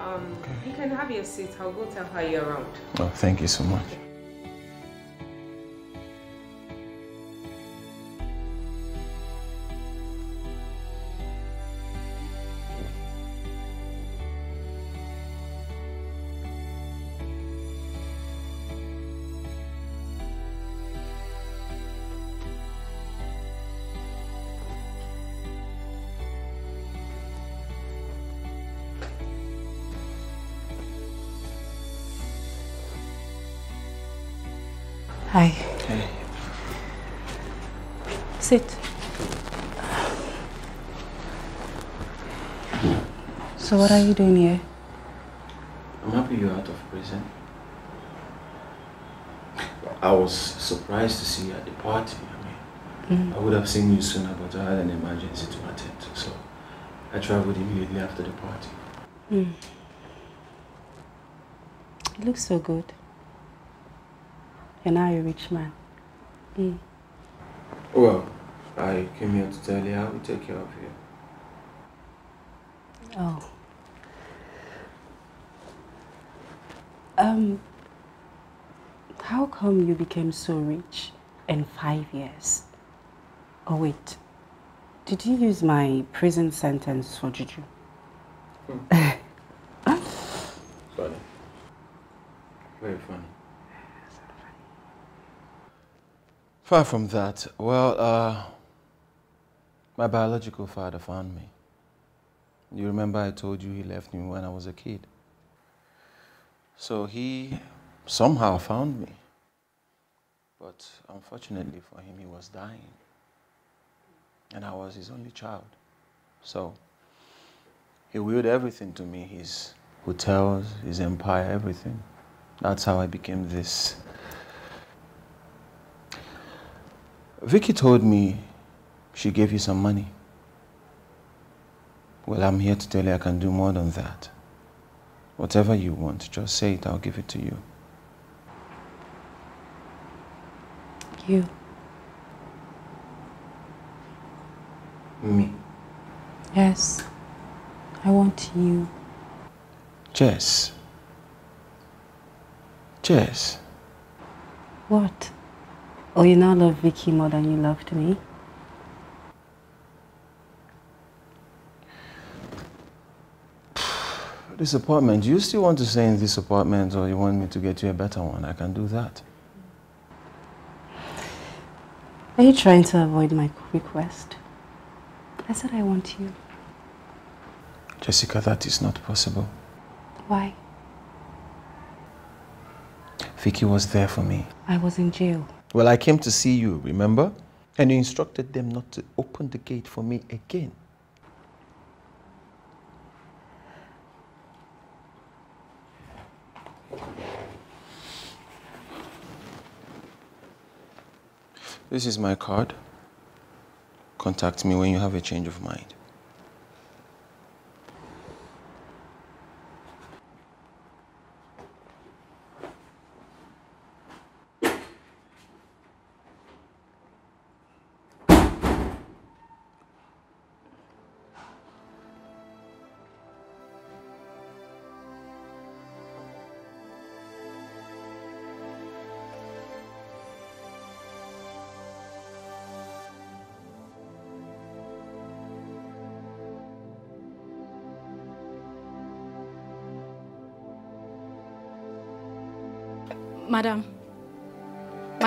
Um, you can have your seat. I'll go tell her you're around. Oh, thank you so much. Sit. So what are you doing here? I'm happy you're out of prison. I was surprised to see you at the party. I mean, Mm. I would have seen you sooner, but I had an emergency to attend to, so I traveled immediately after the party. Mm. You look so good. You're now a rich man. Mm. Well, I came here to tell you how we take care of you. Oh. Um, how come you became so rich in five years? Oh wait, did you use my prison sentence for juju? Funny. Very funny. Far from that, well, uh, my biological father found me. You remember I told you he left me when I was a kid. So he somehow found me. But unfortunately for him, he was dying. And I was his only child. So he willed everything to me his hotels, his empire, everything. That's how I became this. Vicky told me she gave you some money. Well, I'm here to tell you I can do more than that. Whatever you want, just say it, I'll give it to you. You. Me. Yes. I want you. Jess. Jess. What? Oh, you now love Vicky more than you loved me? This apartment, do you still want to stay in this apartment or you want me to get you a better one? I can do that. Are you trying to avoid my request? I said I want you. Jessica, that is not possible. Why? Vicky was there for me. I was in jail. Well, I came to see you, remember? And you instructed them not to open the gate for me again. This is my card. Contact me when you have a change of mind.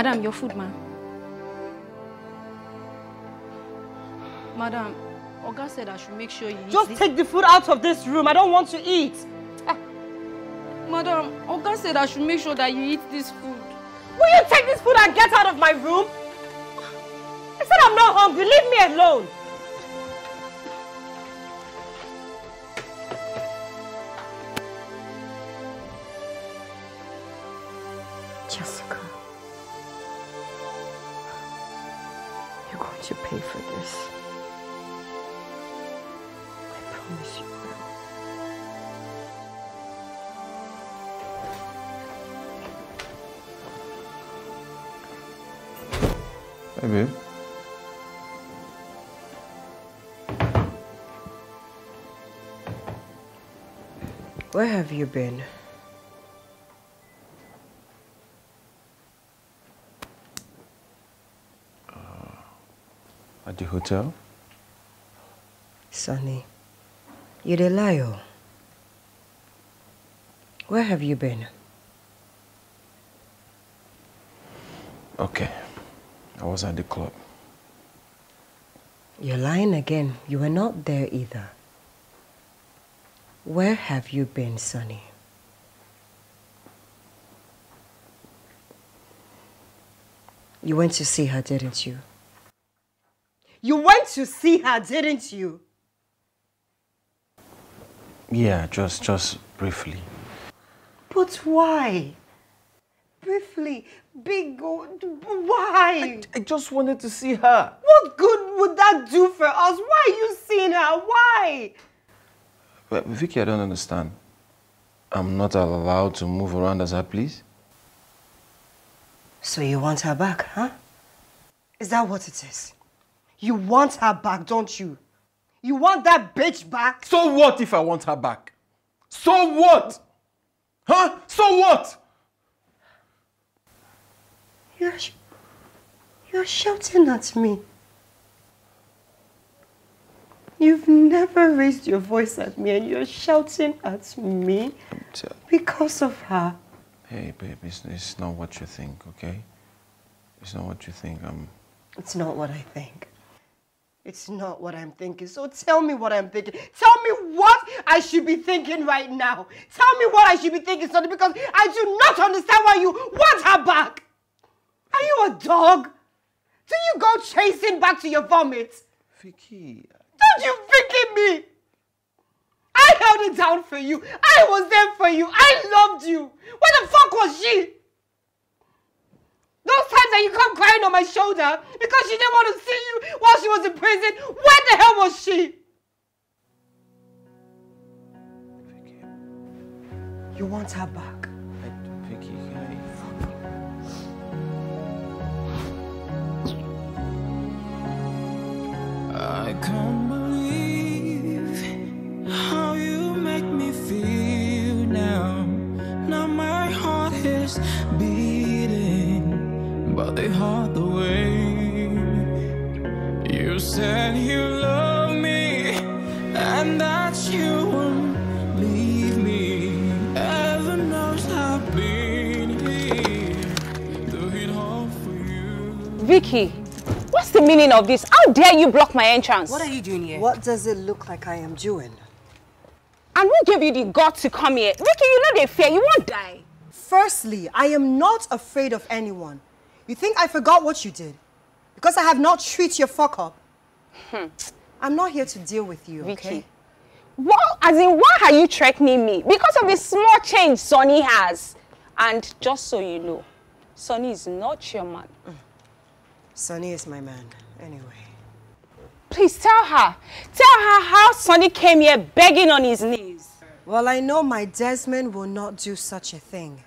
Madam, your food, ma'am. Madam, Oga said I should make sure you Just take the food out of this room. I don't want to eat. Ah. Madam, Oga said I should make sure that you eat this food. Will you take this food and get out of my room? I said I'm not hungry. Leave me alone. Where have you been? Uh, at the hotel? Sonny, you lie oh. Where have you been? Okay. I was at the club. You're lying again. You were not there either. Where have you been, Sonny? You went to see her, didn't you? You went to see her, didn't you? Yeah, just just briefly. But why? Briefly, big, why? I just wanted to see her. What good would that do for us? Why are you seeing her? Why? But Vicky, I don't understand. I'm not allowed to move around as I please. So you want her back, huh? Is that what it is? You want her back, don't you? You want that bitch back? So what if I want her back? So what? Huh? So what? You're, sh- you're shouting at me. You've never raised your voice at me and you're shouting at me because of her. Hey, babe, it's, it's not what you think, okay? It's not what you think. I'm. It's not what I think. It's not what I'm thinking. So tell me what I'm thinking. Tell me what I should be thinking right now. Tell me what I should be thinking, Sonny, because I do not understand why you want her back. Are you a dog? Do you go chasing back to your vomit? Vicky. Don't you Vicky me? I held it down for you. I was there for you. I loved you. Where the fuck was she? Those times that you come crying on my shoulder because she didn't want to see you while she was in prison, where the hell was she? You want her back? I, Vicky, I can't they hard the way. You said you love me, and that you won't leave me. Heaven knows I've been here, doing all for you. Vicky, what's the meaning of this? How dare you block my entrance? What are you doing here? What does it look like I am doing? And who gave you the guts to come here? Vicky, you know they fear. You won't die. Firstly, I am not afraid of anyone. You think I forgot what you did? Because I have not treated your fuck up. Hmm. I'm not here to deal with you, okay? Well, as in, why are you threatening me? Because of the small change Sonny has. And just so you know, Sonny is not your man. Hmm. Sonny is my man, anyway. Please tell her. Tell her how Sonny came here begging on his knees. Well, I know my Desmond will not do such a thing.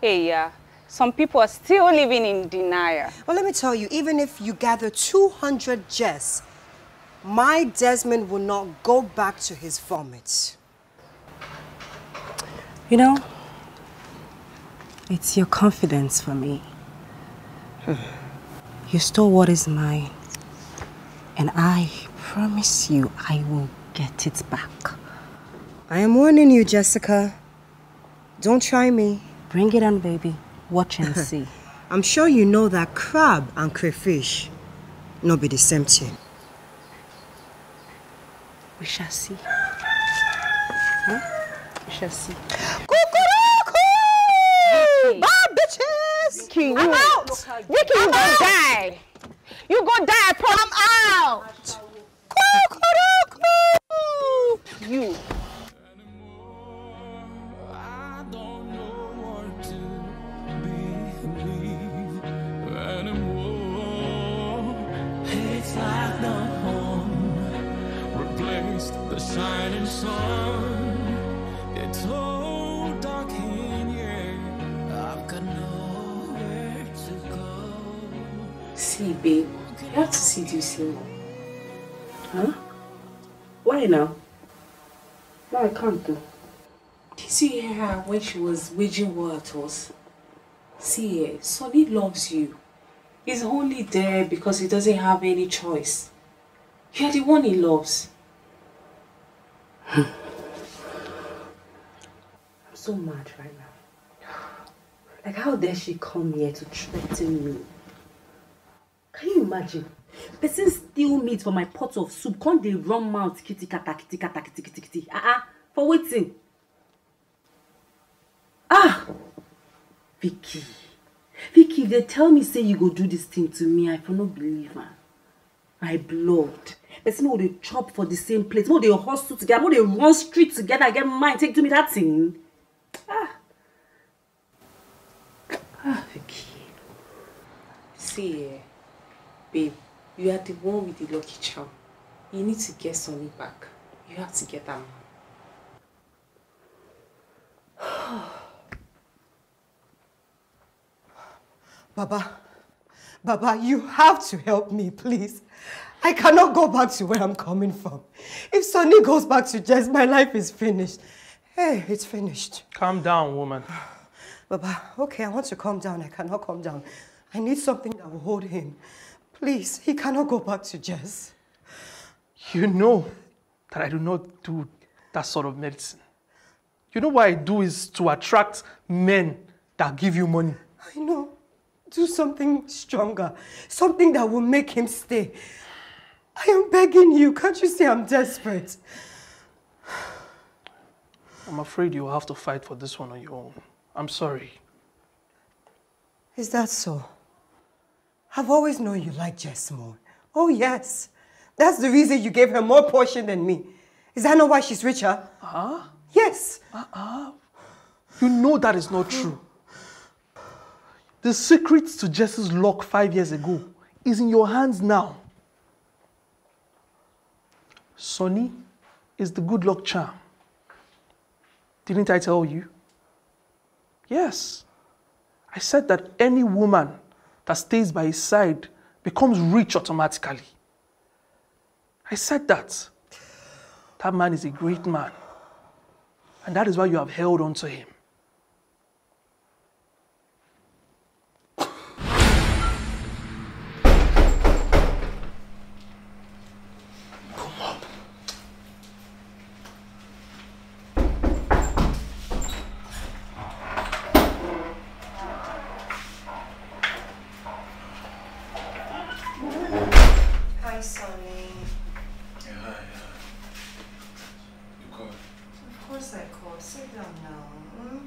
Hey, yeah. Some people are still living in denial. Well, let me tell you, even if you gather 200 Jess, my Desmond will not go back to his vomit. You know, it's your confidence for me. You stole what is mine. And I promise you I will get it back. I am warning you, Jessica. Don't try me. Bring it on, baby. Watch and see. I'm sure you know that crab and crayfish not be the same thing. We shall see. Huh? We shall see. Bad bitches! Vicky, you, I'm out! Vicky, you I'm go die. You go die, I promise. I'm out! You. Replaced the shining sun. It's so dark in here. I've got nowhere to go. See, babe, you have to see this more. Huh? Why now? No, I can't do. Did you hear her when she was waging war at us? See, eh, Sonny loves you. He's only there because he doesn't have any choice. You're the one he loves. I'm so mad right now. Like, how dare she come here to threaten me? Can you imagine? Person steal meat for my pot of soup, come dey run mouth kitty kata kitty kata kitty kitty kitty. Ah ah, for waiting. Ah! Vicky. Vicky, they tell me say you go do this thing to me, I no believe am. My blood. Person wey dey chop for the same place, wey dey hustle together, wey dey run street together, get mind take do me that thing. Ah. Ah, Vicky. See, eh, babe, you are the one with the lucky charm. You need to get Sonny back. You have to get man. Baba, Baba, you have to help me, please. I cannot go back to where I'm coming from. If Sonny goes back to Jess, my life is finished. Hey, it's finished. Calm down, woman. Baba, okay, I want to calm down. I cannot calm down. I need something that will hold him. Please, he cannot go back to Jess. You know that I do not do that sort of medicine. You know what I do is to attract men that give you money. I know. Do something stronger. Something that will make him stay. I am begging you. Can't you see I'm desperate? I'm afraid you'll have to fight for this one on your own. I'm sorry. Is that so? I've always known you like Jess more. Oh, yes. That's the reason you gave her more portion than me. Is that not why she's richer? Huh? Yes. Uh-uh. You know that is not true. The secret to Jess's lock five years ago is in your hands now. Sonny is the good luck charm. Didn't I tell you? Yes. I said that any woman that stays by his side becomes rich automatically. I said that. That man is a great man. And that is why you have held on to him. Hi, Sonny. Yeah, hi, yeah. You called? Of course I called. Sit down now. hmm?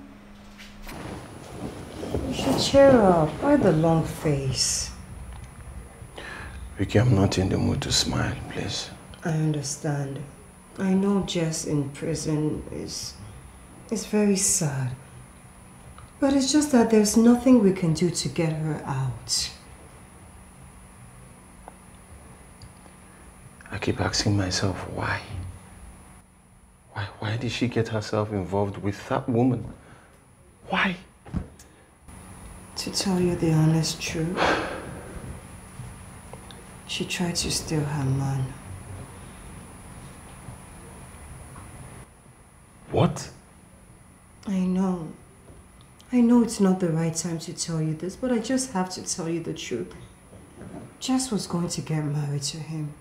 You should cheer up. Why the long face? Vicky, I'm not in the mood to smile, please. I understand. I know Jess in prison is is very sad. But it's just that there's nothing we can do to get her out. I keep asking myself why. Why, why did she get herself involved with that woman? Why? To tell you the honest truth, she tried to steal her man. What? I know. I know it's not the right time to tell you this, but I just have to tell you the truth. Jess was going to get married to him.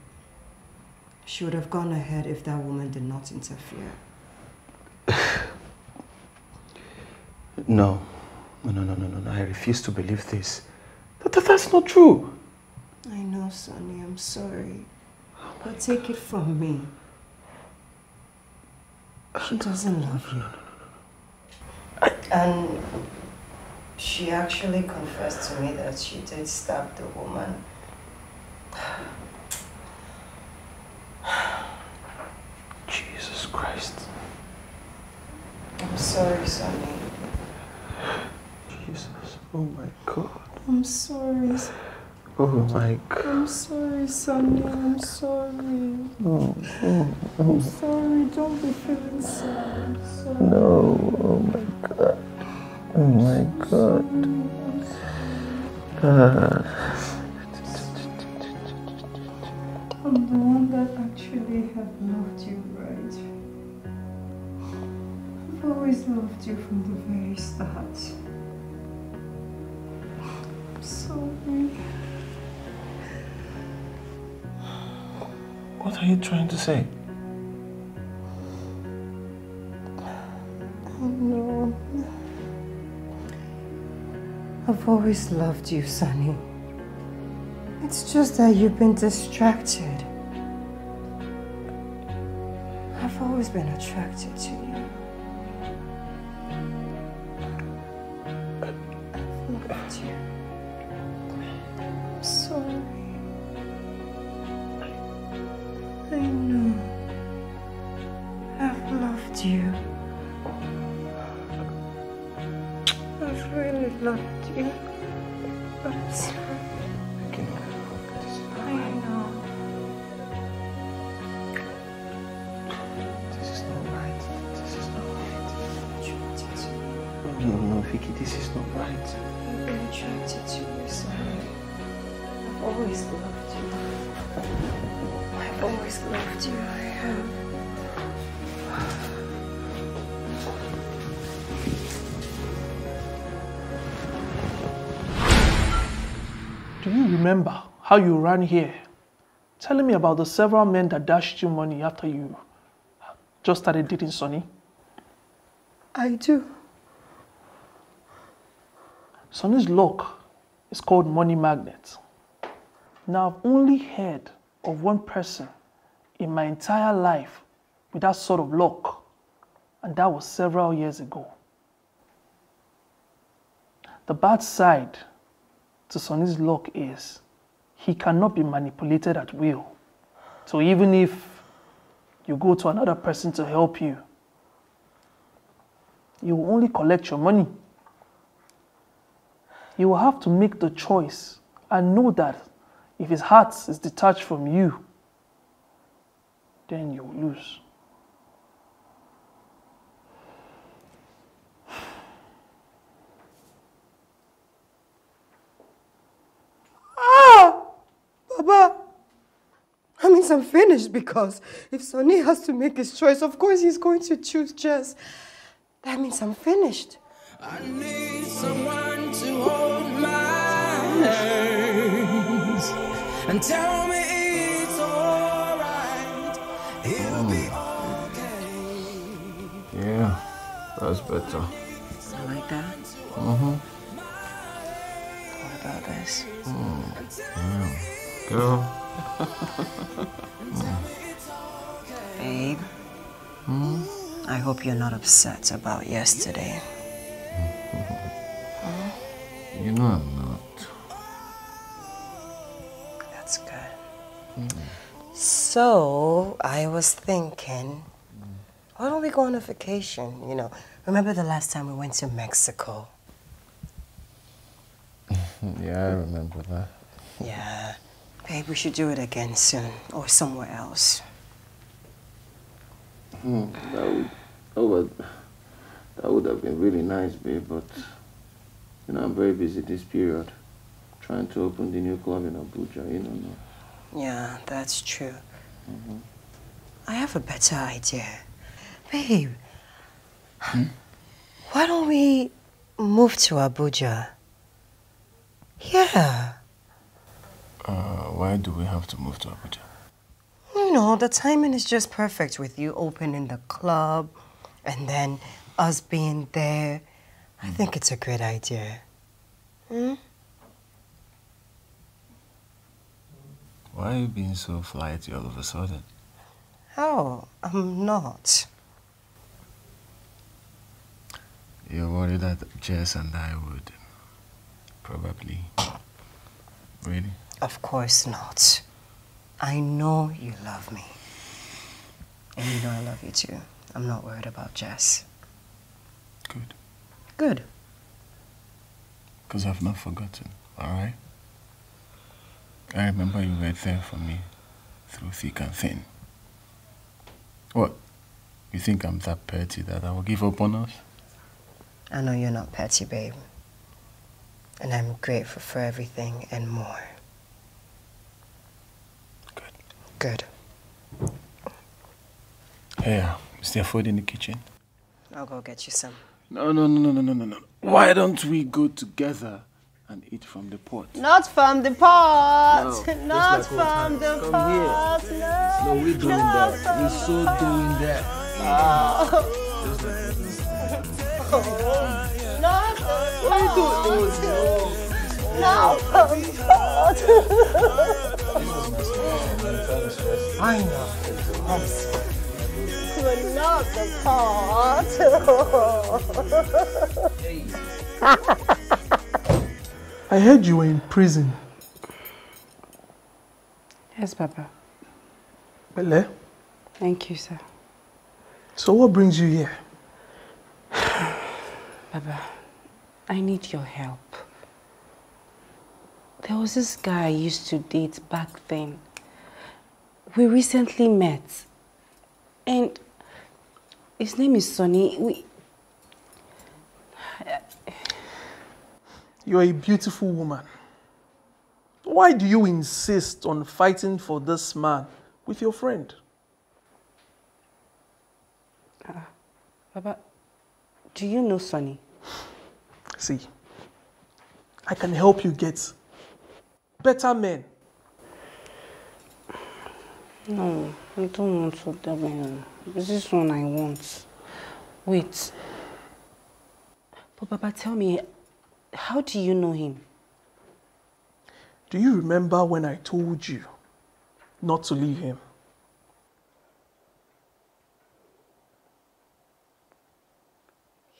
She would have gone ahead if that woman did not interfere. No. No, no, no, no, no, no. I refuse to believe this. That, that- that's not true. I know, Sonny, I'm sorry. But take it from me. She doesn't love you. And she actually confessed to me that she did stab the woman. Jesus Christ. I'm sorry, Sonny. Jesus. Oh my God. I'm sorry. Oh my God. I'm sorry, Sonny. I'm sorry. Oh, oh, I'm oh. sorry. Don't be feeling sad. I'm sorry. No. Oh my God. Oh my God. Ah. I'm the one that actually have loved you right. I've always loved you from the very start. Sorry. What are you trying to say? Oh no. I've always loved you, Sonny. It's just that you've been distracted. I've always been attracted to you. I've loved you. Do you remember how you ran here, telling me about the several men that dashed you money after you just started dating Sonny? I do. Sonny's luck is called money magnet. Now, I've only heard of one person in my entire life with that sort of luck, and that was several years ago. The bad side to Sonny's luck is he cannot be manipulated at will. So even if you go to another person to help you, you will only collect your money. You will have to make the choice and know that if his heart is detached from you, then you will lose. Baba! That means I'm finished because if Sonny has to make his choice, of course he's going to choose Jess. That means I'm finished. I need someone to hold my hands and tell me it's alright. It'll be Yeah, that's better. I like that. Mm-hmm. What about this? Mm. Yeah. Girl. Mm. Babe, Hmm? I hope you're not upset about yesterday. You know I'm not. That's good. So, I was thinking, why don't we go on a vacation? You know, remember the last time we went to Mexico? yeah, I remember that. Yeah. Babe, we should do it again soon, or somewhere else. Hmm, that would, that would, that would have been really nice, babe, but you know I'm very busy this period, trying to open the new club in Abuja. You know, no. Yeah, that's true. I have a better idea. Babe, hmm? why don't we move to Abuja? Yeah. Uh, why do we have to move to Abuja? You know, the timing is just perfect with you opening the club and then us being there. I think it's a great idea. Hmm? Why are you being so flighty all of a sudden? Oh, I'm not. You're worried that Jess and I would probably. Really? Of course not. I know you love me. And you know I love you too. I'm not worried about Jess. Good. Good. Because I've not forgotten, alright? I remember you were there for me through thick and thin. What? You think I'm that petty that I will give up on us? I know you're not petty, babe. And I'm grateful for everything and more. Good. Good. Hey, uh, is there food in the kitchen? I'll go get you some. No, no, no, no, no, no, no, no. Why don't we go together and eat from the pot? Not from the pot. No, Not like from the Come pot. No. No, we're doing that. We're so the doing that. pot. Not from the pot. Not from pot. I know. But not the. I heard you were in prison. Yes, Papa. Bele, Thank you, sir. So what brings you here? Baba, I need your help. There was this guy I used to date back then. We recently met. And his name is Sonny. We, You're a beautiful woman. Why do you insist on fighting for this man with your friend? Ah, Baba, do you know Sonny? See, I can help you get better men. No, I don't want to man. This is one I want. Wait. But Baba, tell me, how do you know him? Do you remember when I told you not to leave him?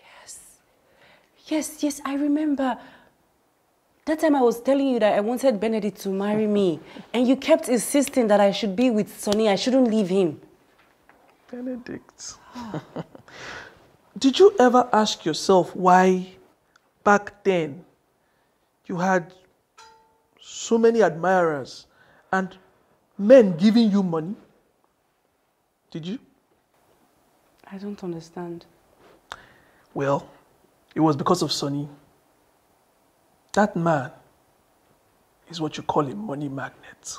Yes. Yes, yes, I remember. That time I was telling you that I wanted Benedict to marry me, and you kept insisting that I should be with Sonny, I shouldn't leave him. Benedict. Did you ever ask yourself why back then you had so many admirers and men giving you money? Did you? I don't understand. Well, it was because of Sonny. That man is what you call a money magnet.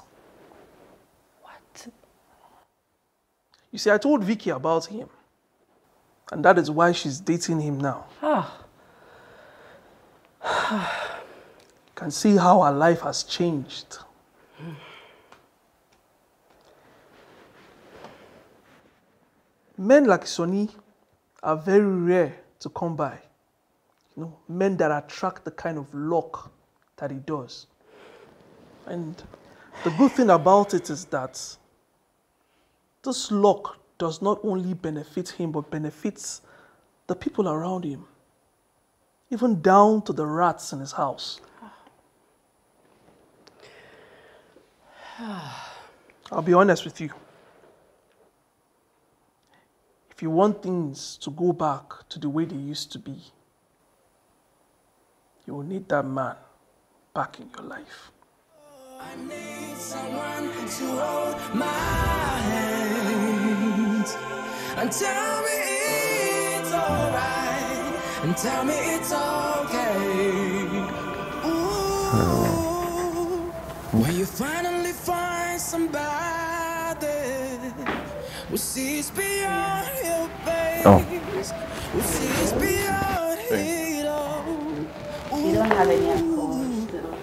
What? You see, I told Vicky about him. And that is why she's dating him now. Ah. You can see how her life has changed. Men like Sonny are very rare to come by. You know, men that attract the kind of luck that he does. And the good thing about it is that this luck does not only benefit him, but benefits the people around him, even down to the rats in his house. I'll be honest with you. If you want things to go back to the way they used to be, you will need that man back in your life. I need someone to hold my hands and tell me it's alright and tell me it's okay. Ooh, when you finally find somebody who sees beyond your oh. face, who sees beyond it all. You don't have any alcohol still.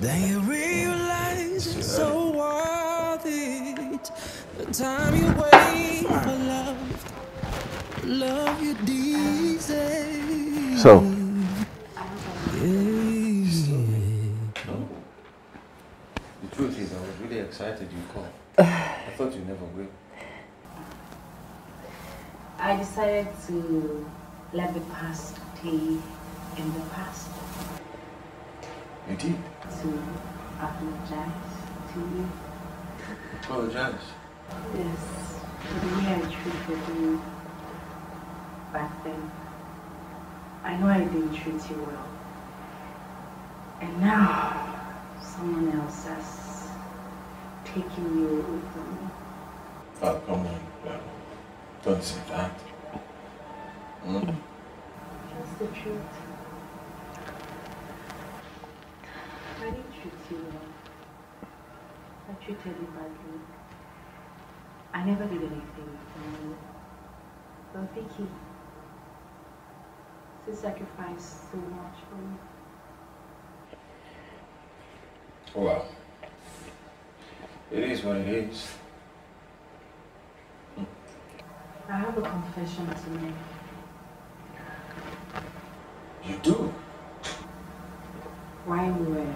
Then you realize it's so worth it. The time you wait for love, love you deserve. So, the truth is, I was really excited you called. I thought you never will. I decided to let the past stay in the past. You did? To apologize to you. Apologize. Yes, for the way I treated you back then. I know I didn't treat you well. And now, someone else has taken you away from me. Oh, come on. Well, don't say that. Mm. That's the truth. I didn't treat you well. I treated you badly. I never did anything for you. But Vicky, she sacrificed so much for me. Well, it is what it is. I have a confession to make. You do? While we were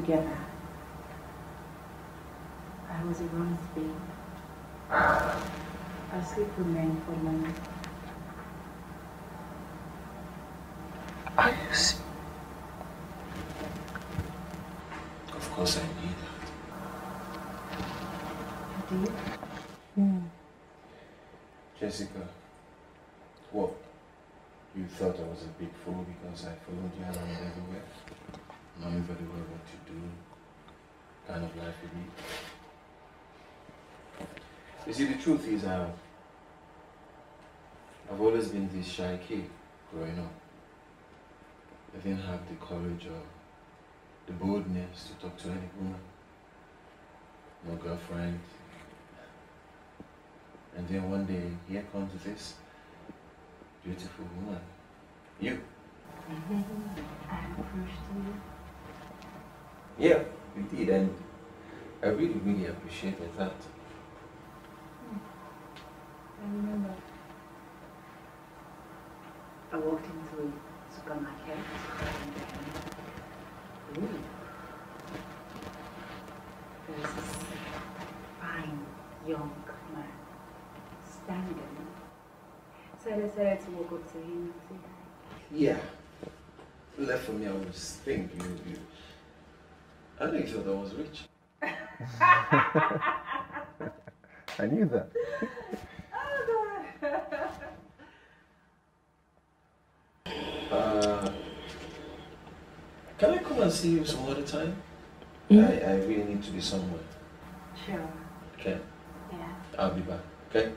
together, I was a wrong thing. I sleep with men for money. Are you serious? Of course I knew that. Do you? Hmm. Jessica, what? You thought I was a big fool because I followed you around everywhere, knowing very well what you do, kind of life you lead. You see, the truth is, uh, I've always been this shy kid growing up. I didn't have the courage or the boldness to talk to any woman. No girlfriend. And then one day, here comes this beautiful woman. You. I approached you. Yeah, we did, and I really, really appreciated that. Hmm. I remember. I walked into a supermarket and there was this fine young man standing. So I decided to walk up to him and say hi. Yeah. Left for me, I was thinking you. I know you thought I was rich. I knew that. Oh Uh, can I come and see you some other time? Mm. I, I really need to be somewhere. Sure. Okay? Yeah. I'll be back. Okay?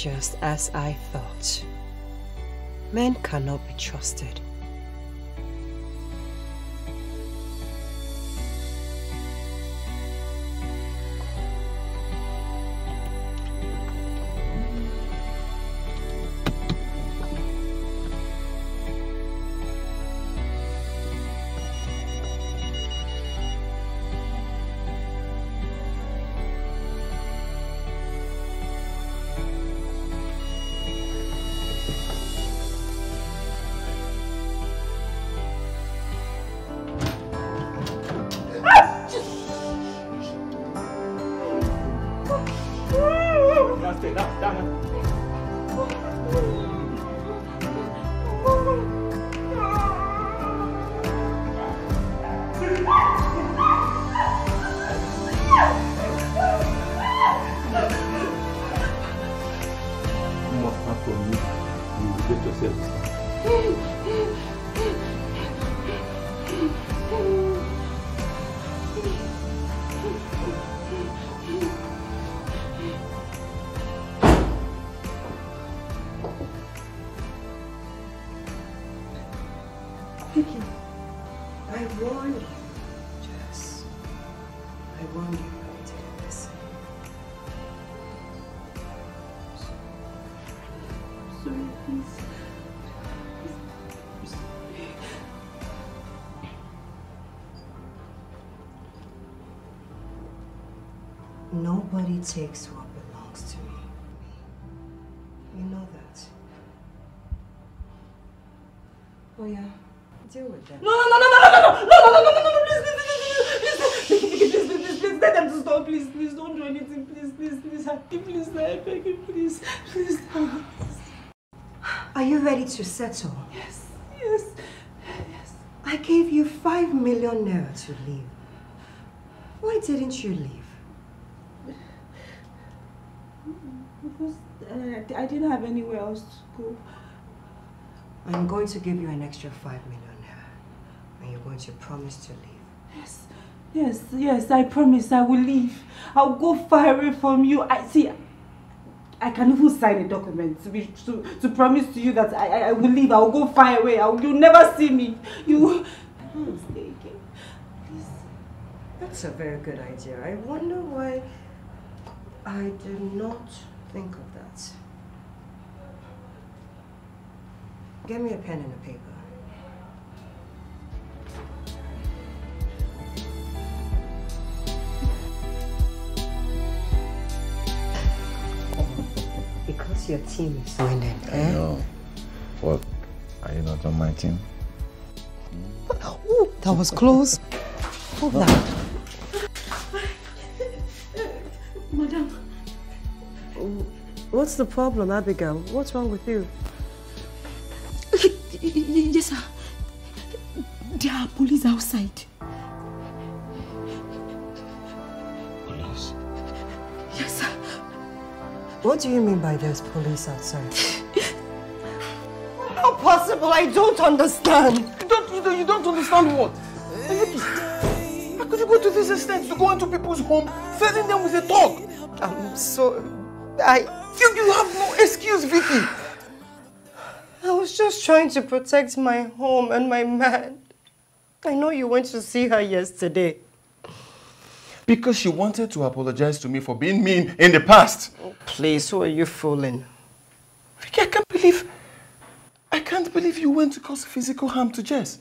Just as I thought. Men cannot be trusted. Nobody takes what belongs to me. You know that. Oh yeah, deal with them. No, no, no, no, no, no, no, no, no, no, no, no, no, please, please, please, please, please, please, please, please, please, let them to stop, please, please, don't do anything, please, please, please, please, I beg you, please, please, Are you ready to settle? Yes, yes, yes. I gave you five million naira to leave. Why didn't you leave? Because uh, I didn't have anywhere else to go. I'm going to give you an extra five million naira, and you're going to promise to leave. Yes, yes, yes, I promise I will leave. I'll go far away from you. I see. I can even sign a document to be to, to promise to you that I, I, I will leave. I will go far away. I will, you'll never see me. You. Stay again. Please. That's a very good idea. I wonder why I did not think of that. Get me a pen and a paper. Because your team is winning, I eh? know. What? Are you not on my team? Ooh, that was close. Hold that. Madam, What's the problem, Abigail? What's wrong with you? Yes, sir. There are police outside. Police? Yes, sir. What do you mean by there's police outside? How possible? I don't understand. You don't, you don't, you don't understand what? Vicky, how could you go to this extent to go into people's home, threaten them with a dog? I'm so... I... You, you have no excuse, Vicky. I was just trying to protect my home and my man. I know you went to see her yesterday. Because she wanted to apologize to me for being mean in the past. Oh, please, who are you fooling? Vicky, I can't believe... I can't believe you went to cause physical harm to Jess.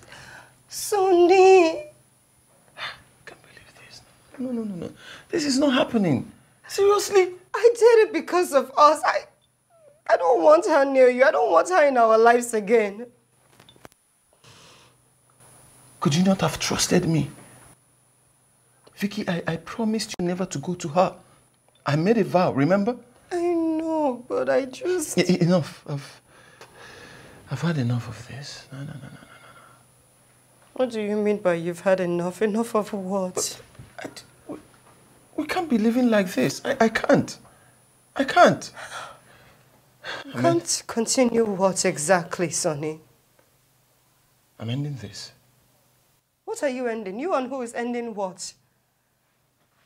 Sonny! I can't believe this. No, no, no, no. This is not happening. Seriously? I did it because of us. I, I don't want her near you. I don't want her in our lives again. Could you not have trusted me? Vicky, I, I promised you never to go to her. I made a vow, remember? I know, but I just... E- enough. I've, I've had enough of this. No, no, no, no. No. no. What do you mean by you've had enough? Enough of what? We can't be living like this. I, I can't. I can't. You can't continue what exactly, Sonny? I'm ending this. What are you ending? You and who is ending what?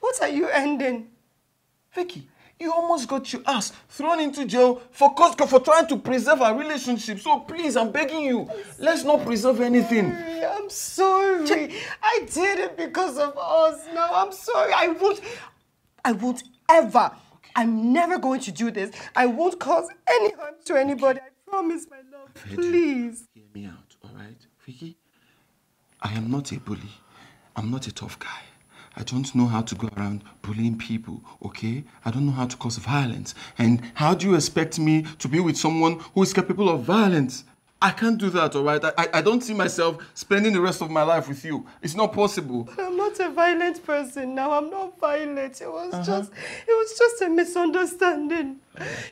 What are you ending? Vicky, you almost got your ass thrown into jail for Costco for trying to preserve our relationship. So please, I'm begging you, let's not preserve anything. Sorry, I'm sorry. I did it because of us. Now I'm sorry. I won't. I won't ever. I'm never going to do this. I won't cause any harm to anybody. I promise, my love. Please. Hear me out, all right? Vicky, I am not a bully. I'm not a tough guy. I don't know how to go around bullying people, okay? I don't know how to cause violence. And how do you expect me to be with someone who is capable of violence? I can't do that, all right? I, I, don't see myself spending the rest of my life with you. It's not possible. But I'm not a violent person now. I'm not violent. It was just it was just a misunderstanding.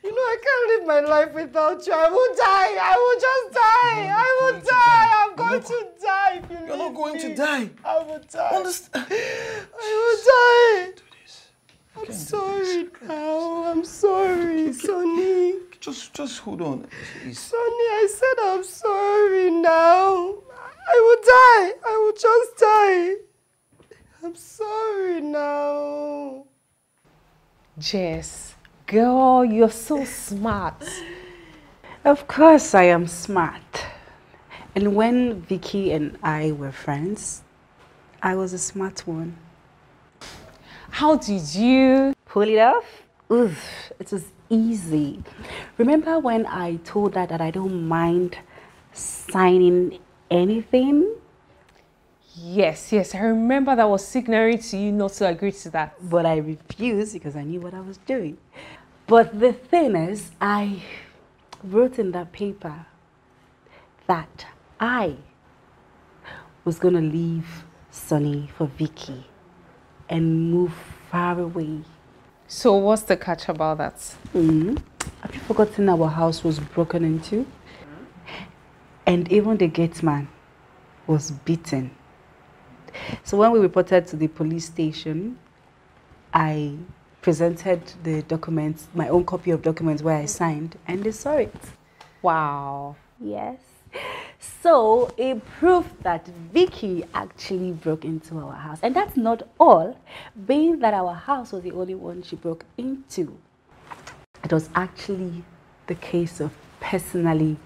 You know, I can't live my life without you. I will die. I will just die. I will die. I'm going to die if you You're not going to die. I will die. I will die. I'm sorry now. I'm sorry, Sonny. Just, just hold on. It's- Sonny, I said I'm sorry now. I will die. I will just die. I'm sorry now. Jess, girl, you're so smart. Of course I am smart. And when Vicky and I were friends, I was a smart one. How did you pull it off? Oof, it was easy. Remember when I told her that I don't mind signing anything? Yes, yes, I remember that was signaling to you not to agree to that. But I refused because I knew what I was doing. But the thing is, I wrote in that paper that I was going to leave Sonny for Vicky and move far away. So what's the catch about that? Mm. Have you forgotten our house was broken into? And even the gate man was beaten. So when we reported to the police station, I presented the documents, my own copy of documents where I signed, and they saw it. Wow. Yes. So it proved that Vicky actually broke into our house. And that's not all, being that our house was the only one she broke into. It was actually the case of personally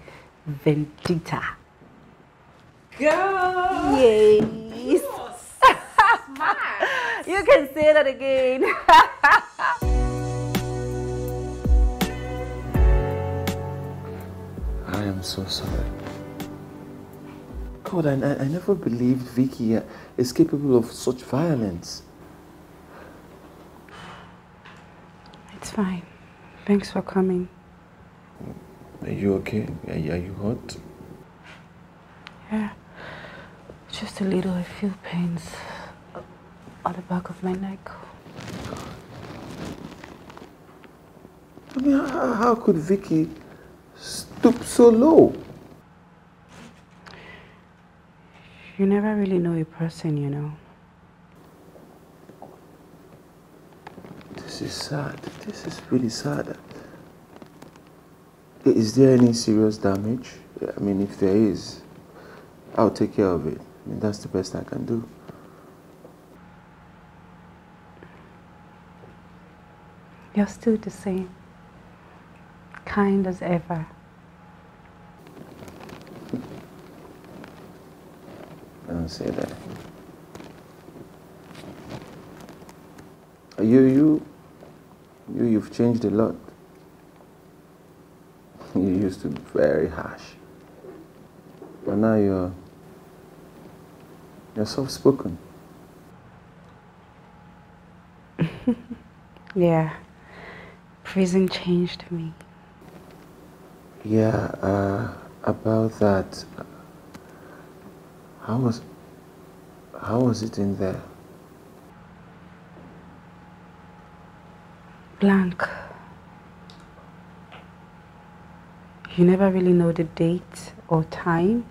vendetta. Girl! Yes. You can say that again. I am so sorry. God, I, I I never believed Vicky is capable of such violence. it's fine. Thanks for coming. Are you okay? Are you, are you hurt? Yeah. Just a little. I feel pains on the back of my neck. I mean, how, how could Vicky stoop so low? You never really know a person, you know. This is sad. This is really sad. Is there any serious damage? I mean, if there is, I'll take care of it. I mean, that's the best I can do. You're still the same. Kind as ever. Say that. Uh, You, you, you, you've changed a lot. You used to be very harsh, but now you're, you're soft-spoken. Yeah. Prison changed me. Yeah, uh, about that. How was, how was it in there? Blank. You never really know the date or time.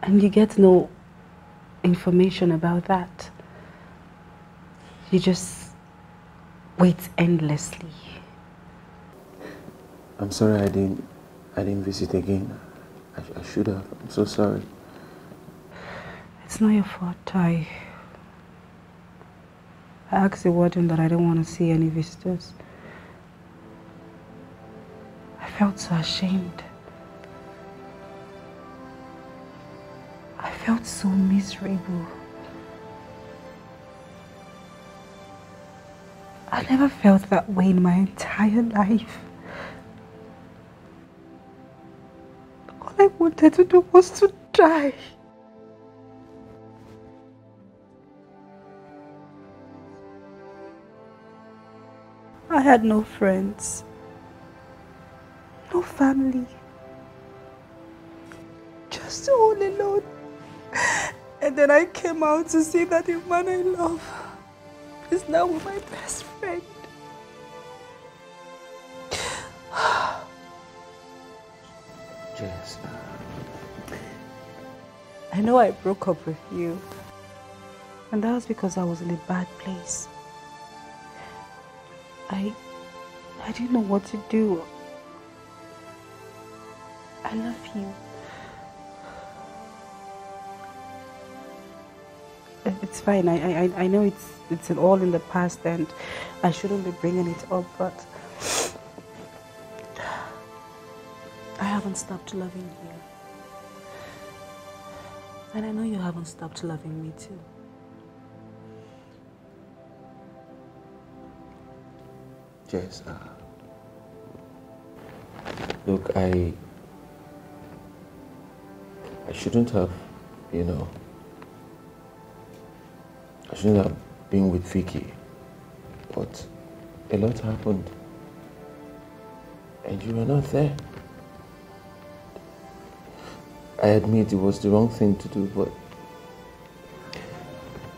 And you get no information about that. You just wait endlessly. I'm sorry I didn't, I didn't visit again. I, I should have. I'm so sorry. It's not your fault. I, I asked the warden that I didn't want to see any visitors. I felt so ashamed. I felt so miserable. I never felt that way in my entire life. All I wanted to do was to die. Had no friends, no family, just all alone. And then I came out to see that the man I love is now my best friend. Jess, I know I broke up with you, and that was because I was in a bad place. I, I didn't know what to do. I love you. It's fine. I, I, I- know it's it's all in the past, and I shouldn't be bringing it up. But I haven't stopped loving you. And I know you haven't stopped loving me too. Jess, uh, look, I, I shouldn't have, you know, I shouldn't have been with Vicky, but a lot happened, and you were not there. I admit it was the wrong thing to do, but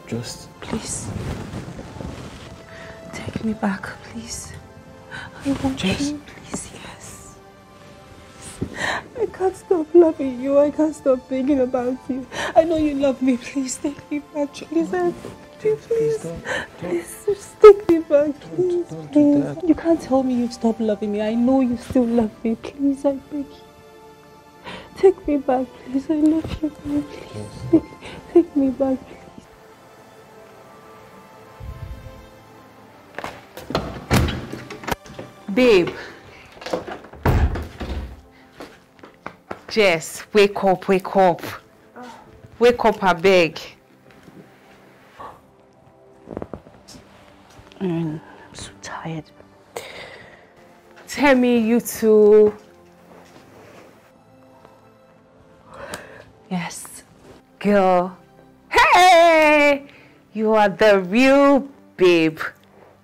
just Please. Take me back, please. I want you. Please, yes. I can't stop loving you. I can't stop thinking about you. I know you love me. Please take me back. Please, I please, please, please, just take me back, please, please. You can't tell me you've stopped loving me. I know you still love me. Please, I beg you. Take me back, please. I love you. Please, take, take me back, please. Babe. Jess, wake up, wake up. Wake up, I beg. Mm, I'm so tired. Tell me, you two. Yes. Girl. Hey! You are the real babe.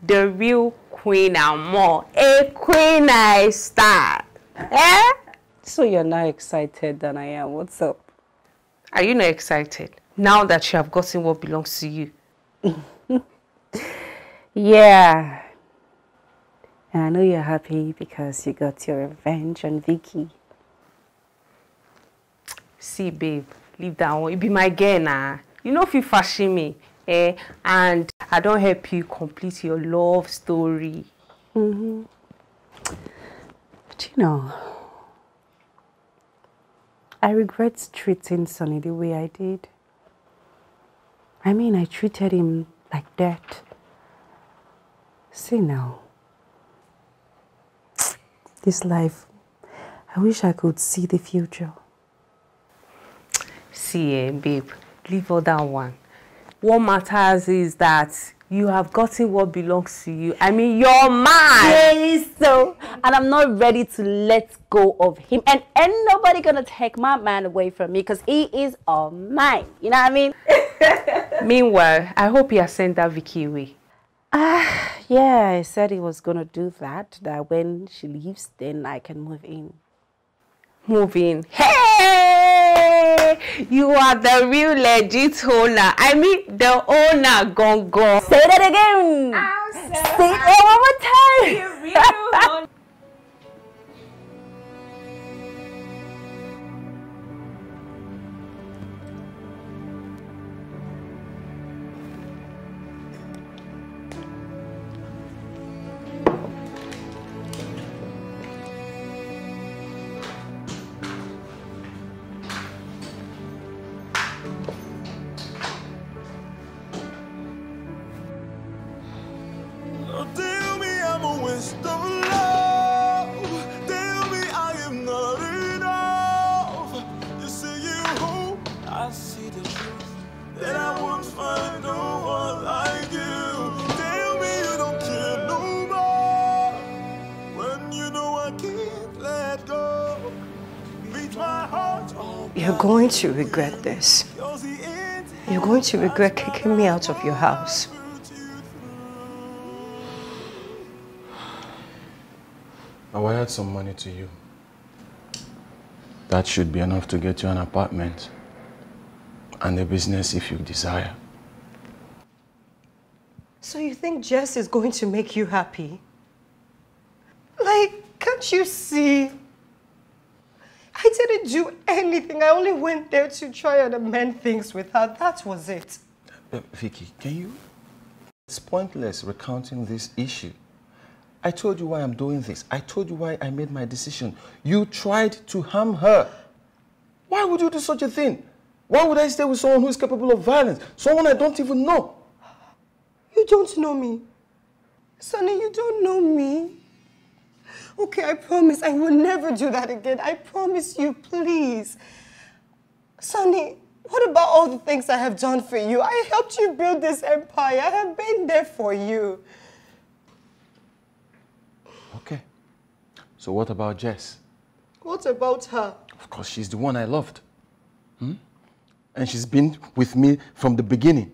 The real queen and more. A queen I star. Eh? So you're not excited than I am. What's up? Are you not excited now that you have gotten what belongs to you? Yeah. And I know you're happy because you got your revenge on Vicky. See, babe, leave that one. You be my girl now. You know if you fashion me, eh? And I don't help you complete your love story. Mm-hmm. But you know, I regret treating Sonny the way I did. I mean, I treated him like that. See now, this life, I wish I could see the future. See, eh, babe, leave all that one. What matters is that you have gotten what belongs to you. I mean, you're mine. Yes, so, and I'm not ready to let go of him. And ain't nobody gonna take my man away from me because he is all mine. You know what I mean? Meanwhile, I hope you have sent that Vicky away. Ah, yeah, I said he was gonna do that. That when she leaves, then I can move in. Move in. Hey! You are the real legit owner. I mean, the owner gone gone. Say that again. Say it one more time. To regret this. You're going to regret kicking me out of your house. I wired some money to you. That should be enough to get you an apartment and a business if you desire. So you think Jess is going to make you happy? Like, can't you see? I didn't do anything. I only went there to try and amend things with her. That was it. Uh, Vicky, can you? It's pointless recounting this issue. I told you why I'm doing this. I told you why I made my decision. You tried to harm her. Why would you do such a thing? Why would I stay with someone who is capable of violence? Someone I don't even know. You don't know me. Sonny, you don't know me. Okay, I promise I will never do that again. I promise you, please. Sonny, what about all the things I have done for you? I helped you build this empire. I have been there for you. Okay. So what about Jess? What about her? Of course, she's the one I loved. Hmm? And she's been with me from the beginning.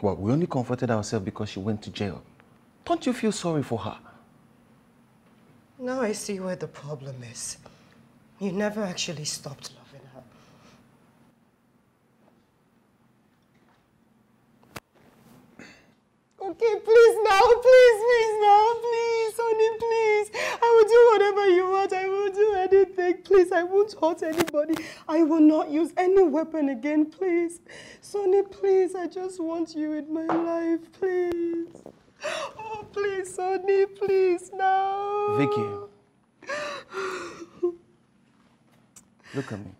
Well, we only comforted ourselves because she went to jail. Don't you feel sorry for her? Now I see where the problem is. You never actually stopped loving her. Okay, please now, please, please now, please, honey, please. I will do whatever you want. I will do anything. Please, I won't hurt anybody. I will not use any weapon again, please. Sonny, please, I just want you in my life, please. Please, Sonny, please, now. Vicky. Look at me.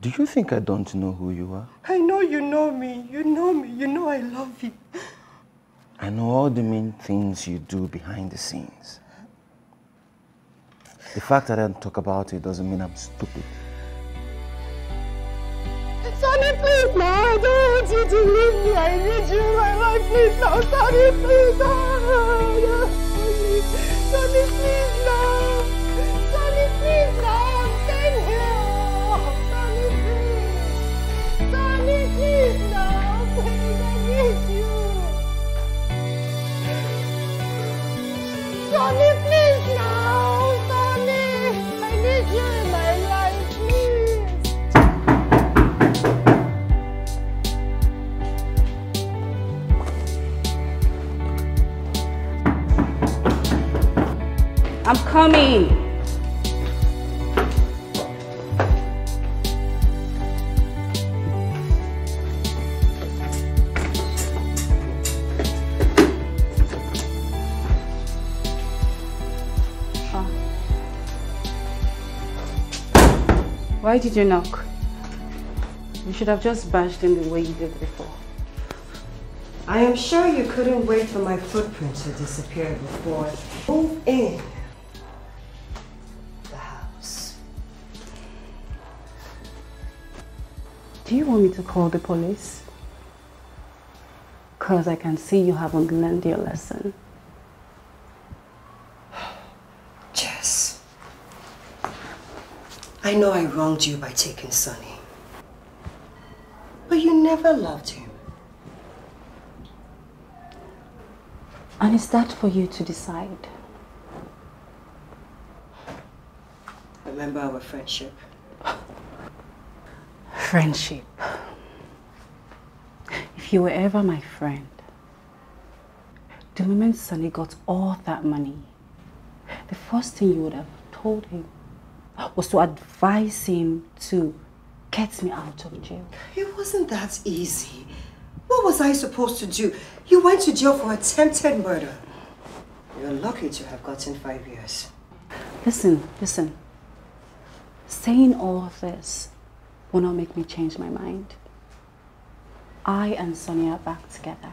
Do you think I don't know who you are? I know you know me. You know me. You know I love you. I know all the mean things you do behind the scenes. The fact that I don't talk about it doesn't mean I'm stupid. Sonny, please, no, I don't want you to leave me. I need you in my life, please, no, Sonny, please, no. no. I'm coming. Oh. Why did you knock? You should have just bashed in the way you did before. I am sure you couldn't wait for my footprint to disappear before move in Do you want me to call the police? Because I can see you haven't learned your lesson. Jess, I know I wronged you by taking Sonny. But you never loved him. And is that for you to decide? Remember our friendship? Friendship. If you were ever my friend, the moment Sonny got all that money, the first thing you would have told him was to advise him to get me out of jail. It wasn't that easy. What was I supposed to do? You went to jail for attempted murder. You're lucky to have gotten five years. Listen, listen. Saying all of this will not make me change my mind. I and Sonny are back together.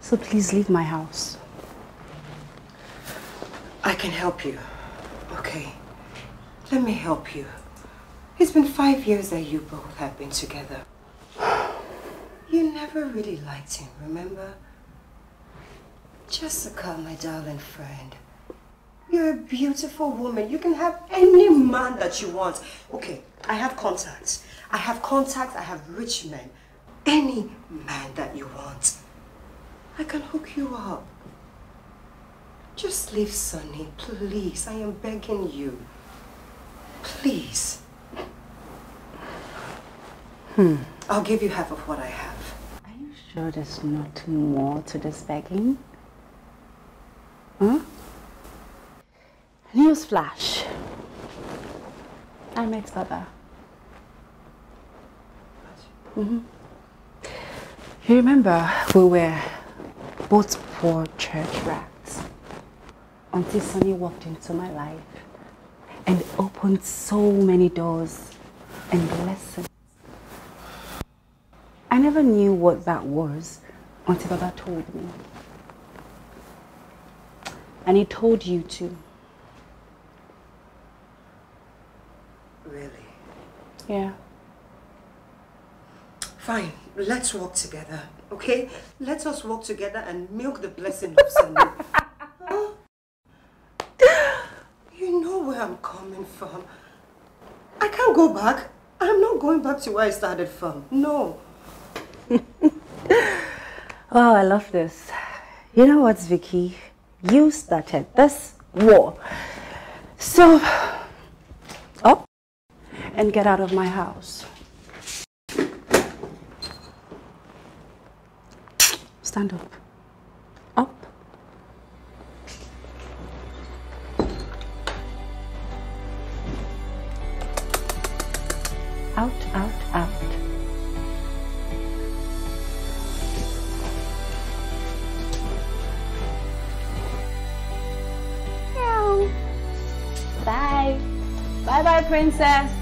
So please leave my house. I can help you. Okay. Let me help you. It's been five years that you both have been together. You never really liked him, remember? Jessica, my darling friend. You're a beautiful woman. You can have any man that you want. Okay, I have contacts. I have contacts, I have rich men. Any man that you want. I can hook you up. Just leave Sonny, please. I am begging you. Please. Hmm. I'll give you half of what I have. Are you sure there's not more to this begging? Huh? News flash. I met Baba. Mm-hmm. You remember we were both poor church rats until Sonny walked into my life and opened so many doors and blessings. I never knew what that was until Baba told me. And he told you too. Really? Yeah. Fine, let's walk together, okay? Let us walk together and milk the blessing of Sunday. Huh? You know where I'm coming from. I can't go back. I'm not going back to where I started from. No. Oh, I love this. You know what, Vicky? You started this war. So, and get out of my house. Stand up. Up. Out, out, out. Meow. Bye. Bye bye, princess.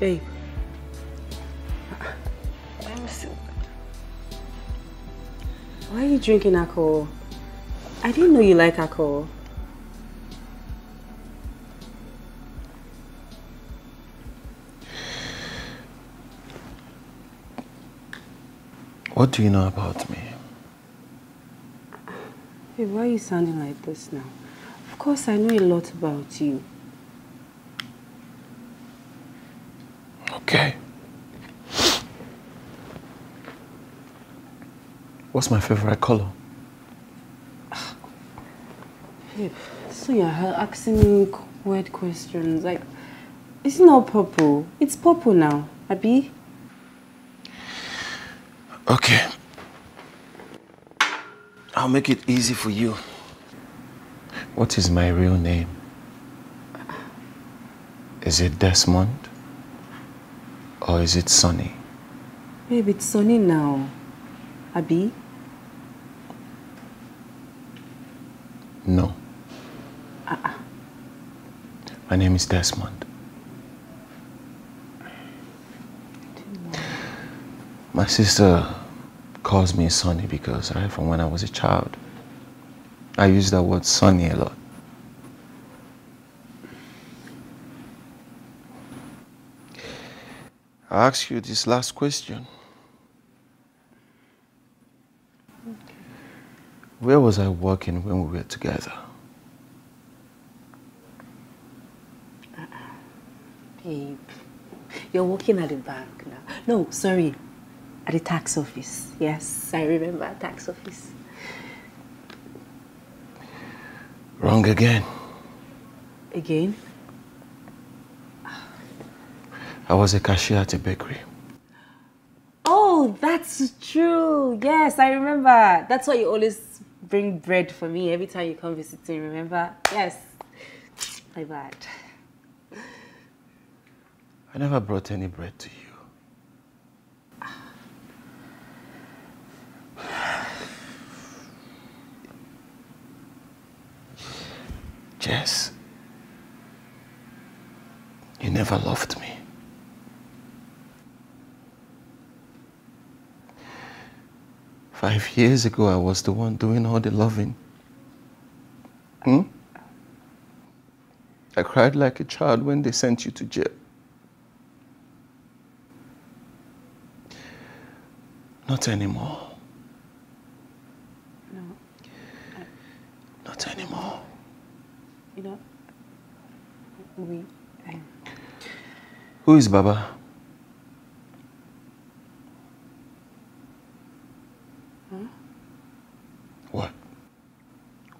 Babe. I'm so Why are you drinking alcohol? I didn't know you like alcohol. What do you know about me? Hey, why are you sounding like this now? Of course, I know a lot about you. Okay. What's my favorite color? Babe, so you're asking me weird questions. Like, it's not purple. It's purple now, Abby. Okay. I'll make it easy for you. What is my real name? Is it Desmond? Or is it Sonny? Babe, it's Sonny now. Abby? No. Uh-uh. My name is Desmond. My sister calls me Sonny because right from when I was a child, I use that word Sonny a lot. I ask you this last question. Where was I working when we were together? Uh, babe, you're working at the bank now. No, sorry, at the tax office. Yes, I remember tax office. Wrong again. Again? I was a cashier at a bakery. Oh, that's true. Yes, I remember. That's why you always bring bread for me every time you come visiting, remember? Yes. My bad. I never brought any bread to you. Jess, you never loved me. Five years ago, I was the one doing all the loving. Hmm? I cried like a child when they sent you to jail. Not anymore. No. Not anymore. You know, we. Um, Who is Baba? huh? What?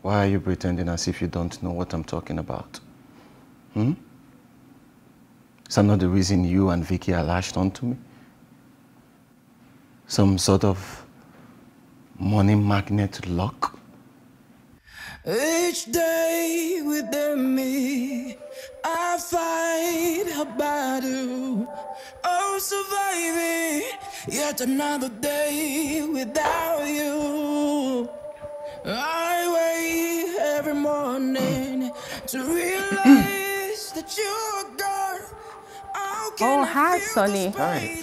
Why are you pretending as if you don't know what I'm talking about? Hmm? Is that not the reason you and Vicky are lashed onto me? Some sort of money magnet lock? Each day within me, I fight a battle. Oh, surviving yet another day without you. I wake every morning to realize mm. that you're gone. Oh, hi, Sonny. Hi.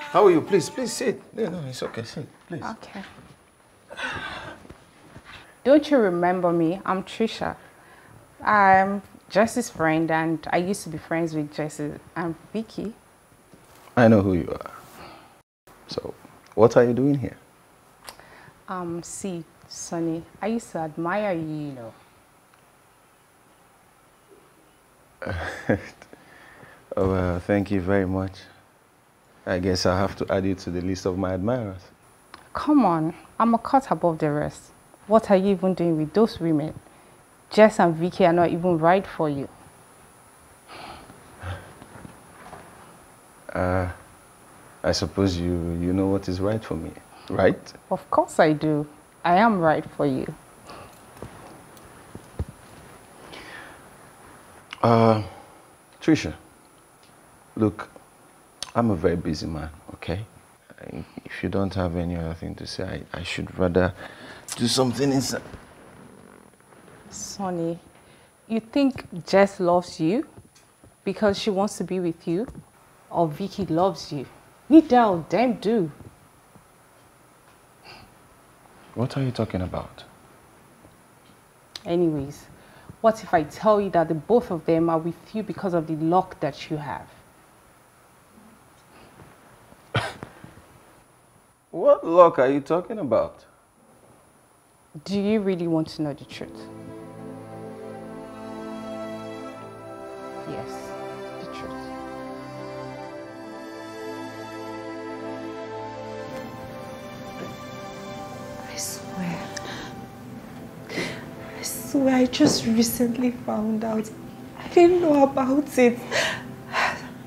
How are you? Please, please sit. No, no, it's okay. Sit, please. Okay. Don't you remember me? I'm Trisha. I'm Jesse's friend, and I used to be friends with Jesse and Vicky. I know who you are. So, what are you doing here? Um, see, Sonny, I used to admire you, you know. oh, well, thank you very much. I guess I'll have to add you to the list of my admirers. Come on, I'm a cut above the rest. What are you even doing with those women? Jess and Vicky are not even right for you. Uh, I suppose you, you know what is right for me, right? Of course I do. I am right for you. Uh, Trisha, look, I'm a very busy man, okay? I- If you don't have any other thing to say, I, I should rather do something inside. Sonny, you think Jess loves you because she wants to be with you? Or Vicky loves you? Neither of them do. What are you talking about? Anyways, what if I tell you that the both of them are with you because of the luck that you have? What luck are you talking about? Do you really want to know the truth? Yes, I swear I just recently found out. I didn't know about it.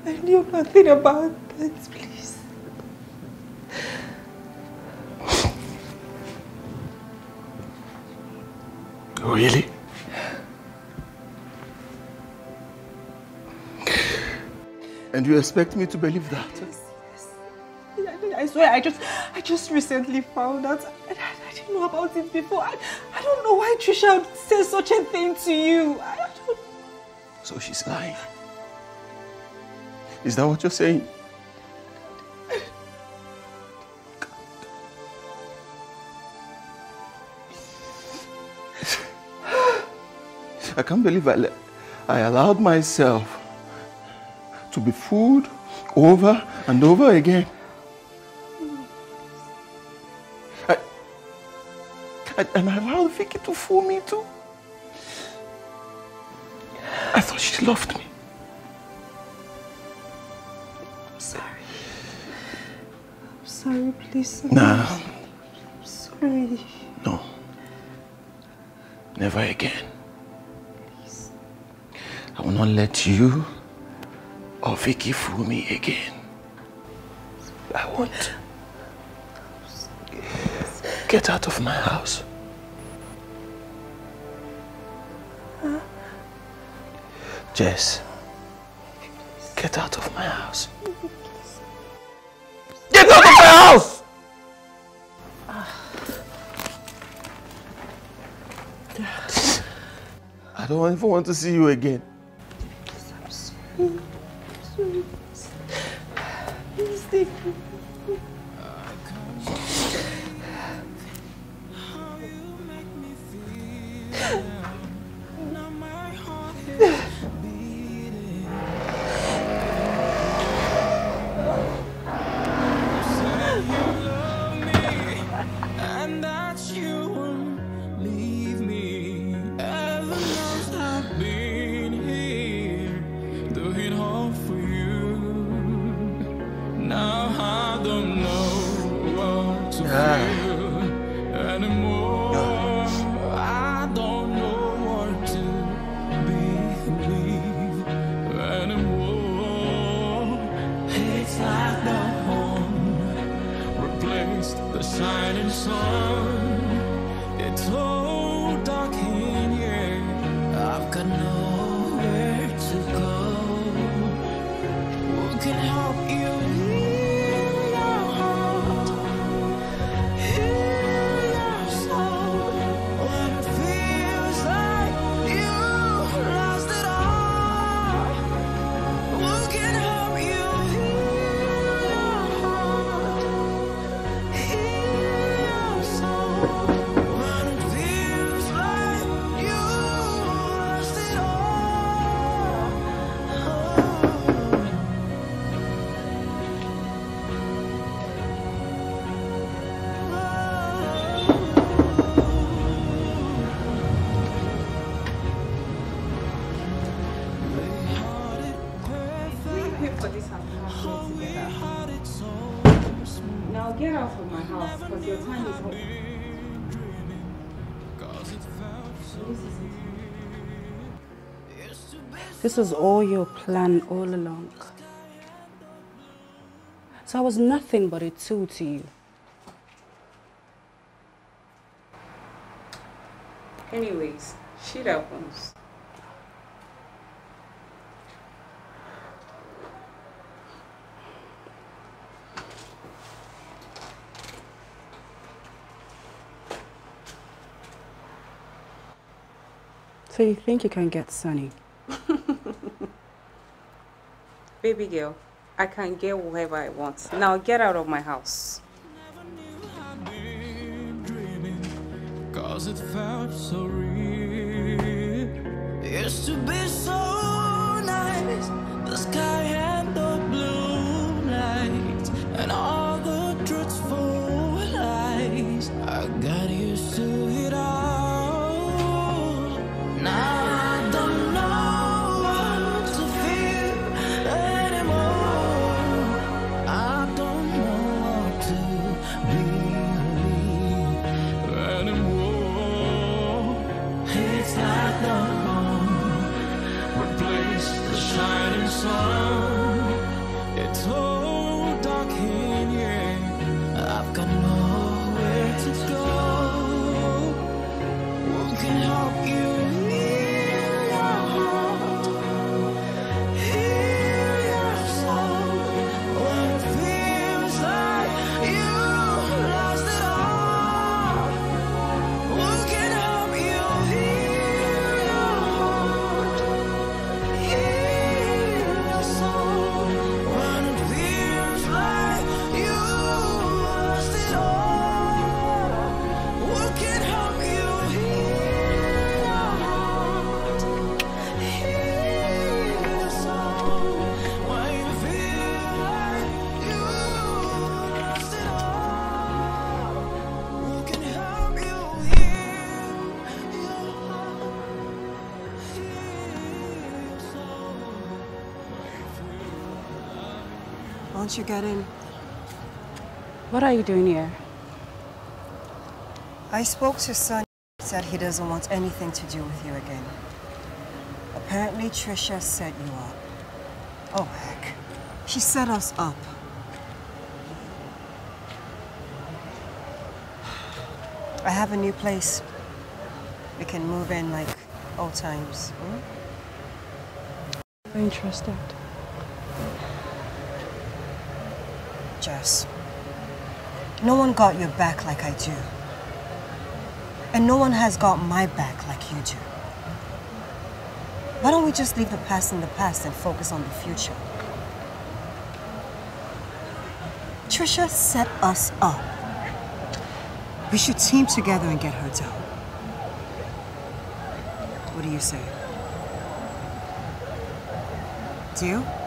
I knew nothing about it, please. Really? And you expect me to believe that? Yes, yes. I swear I just I just recently found out. I, didn't know about it before. I, I don't know why Trisha would say such a thing to you. I, I don't So she's lying. Is that what you're saying? I can't believe I, I allowed myself to be fooled over and over again. And allowed Vicky to fool me too. I thought she loved me. I'm sorry. I'm sorry, please. Nah. I'm sorry. No. Never again. Please. I will not let you or Vicky fool me again. I won't. Get out of my house. Huh? Jess, get out of my house. Get out of my house! I don't even want to see you again. This was all your plan all along. So I was nothing but a tool to you. Anyways, shit happens. So you think you can get Sonny? Baby girl, I can get whoever I want. Now get out of my house. Cause it felt so real. Used to be so nice. The sky You get in? What are you doing here? I spoke to Sonny. Said he doesn't want anything to do with you again. Apparently, Trisha set you up. Oh, heck. She set us up. I have a new place. We can move in like old times. hmm? You interested? Jess, no one got your back like I do. And no one has got my back like you do. Why don't we just leave the past in the past and focus on the future? Trisha set us up. We should team together and get her down. What do you say? Deal?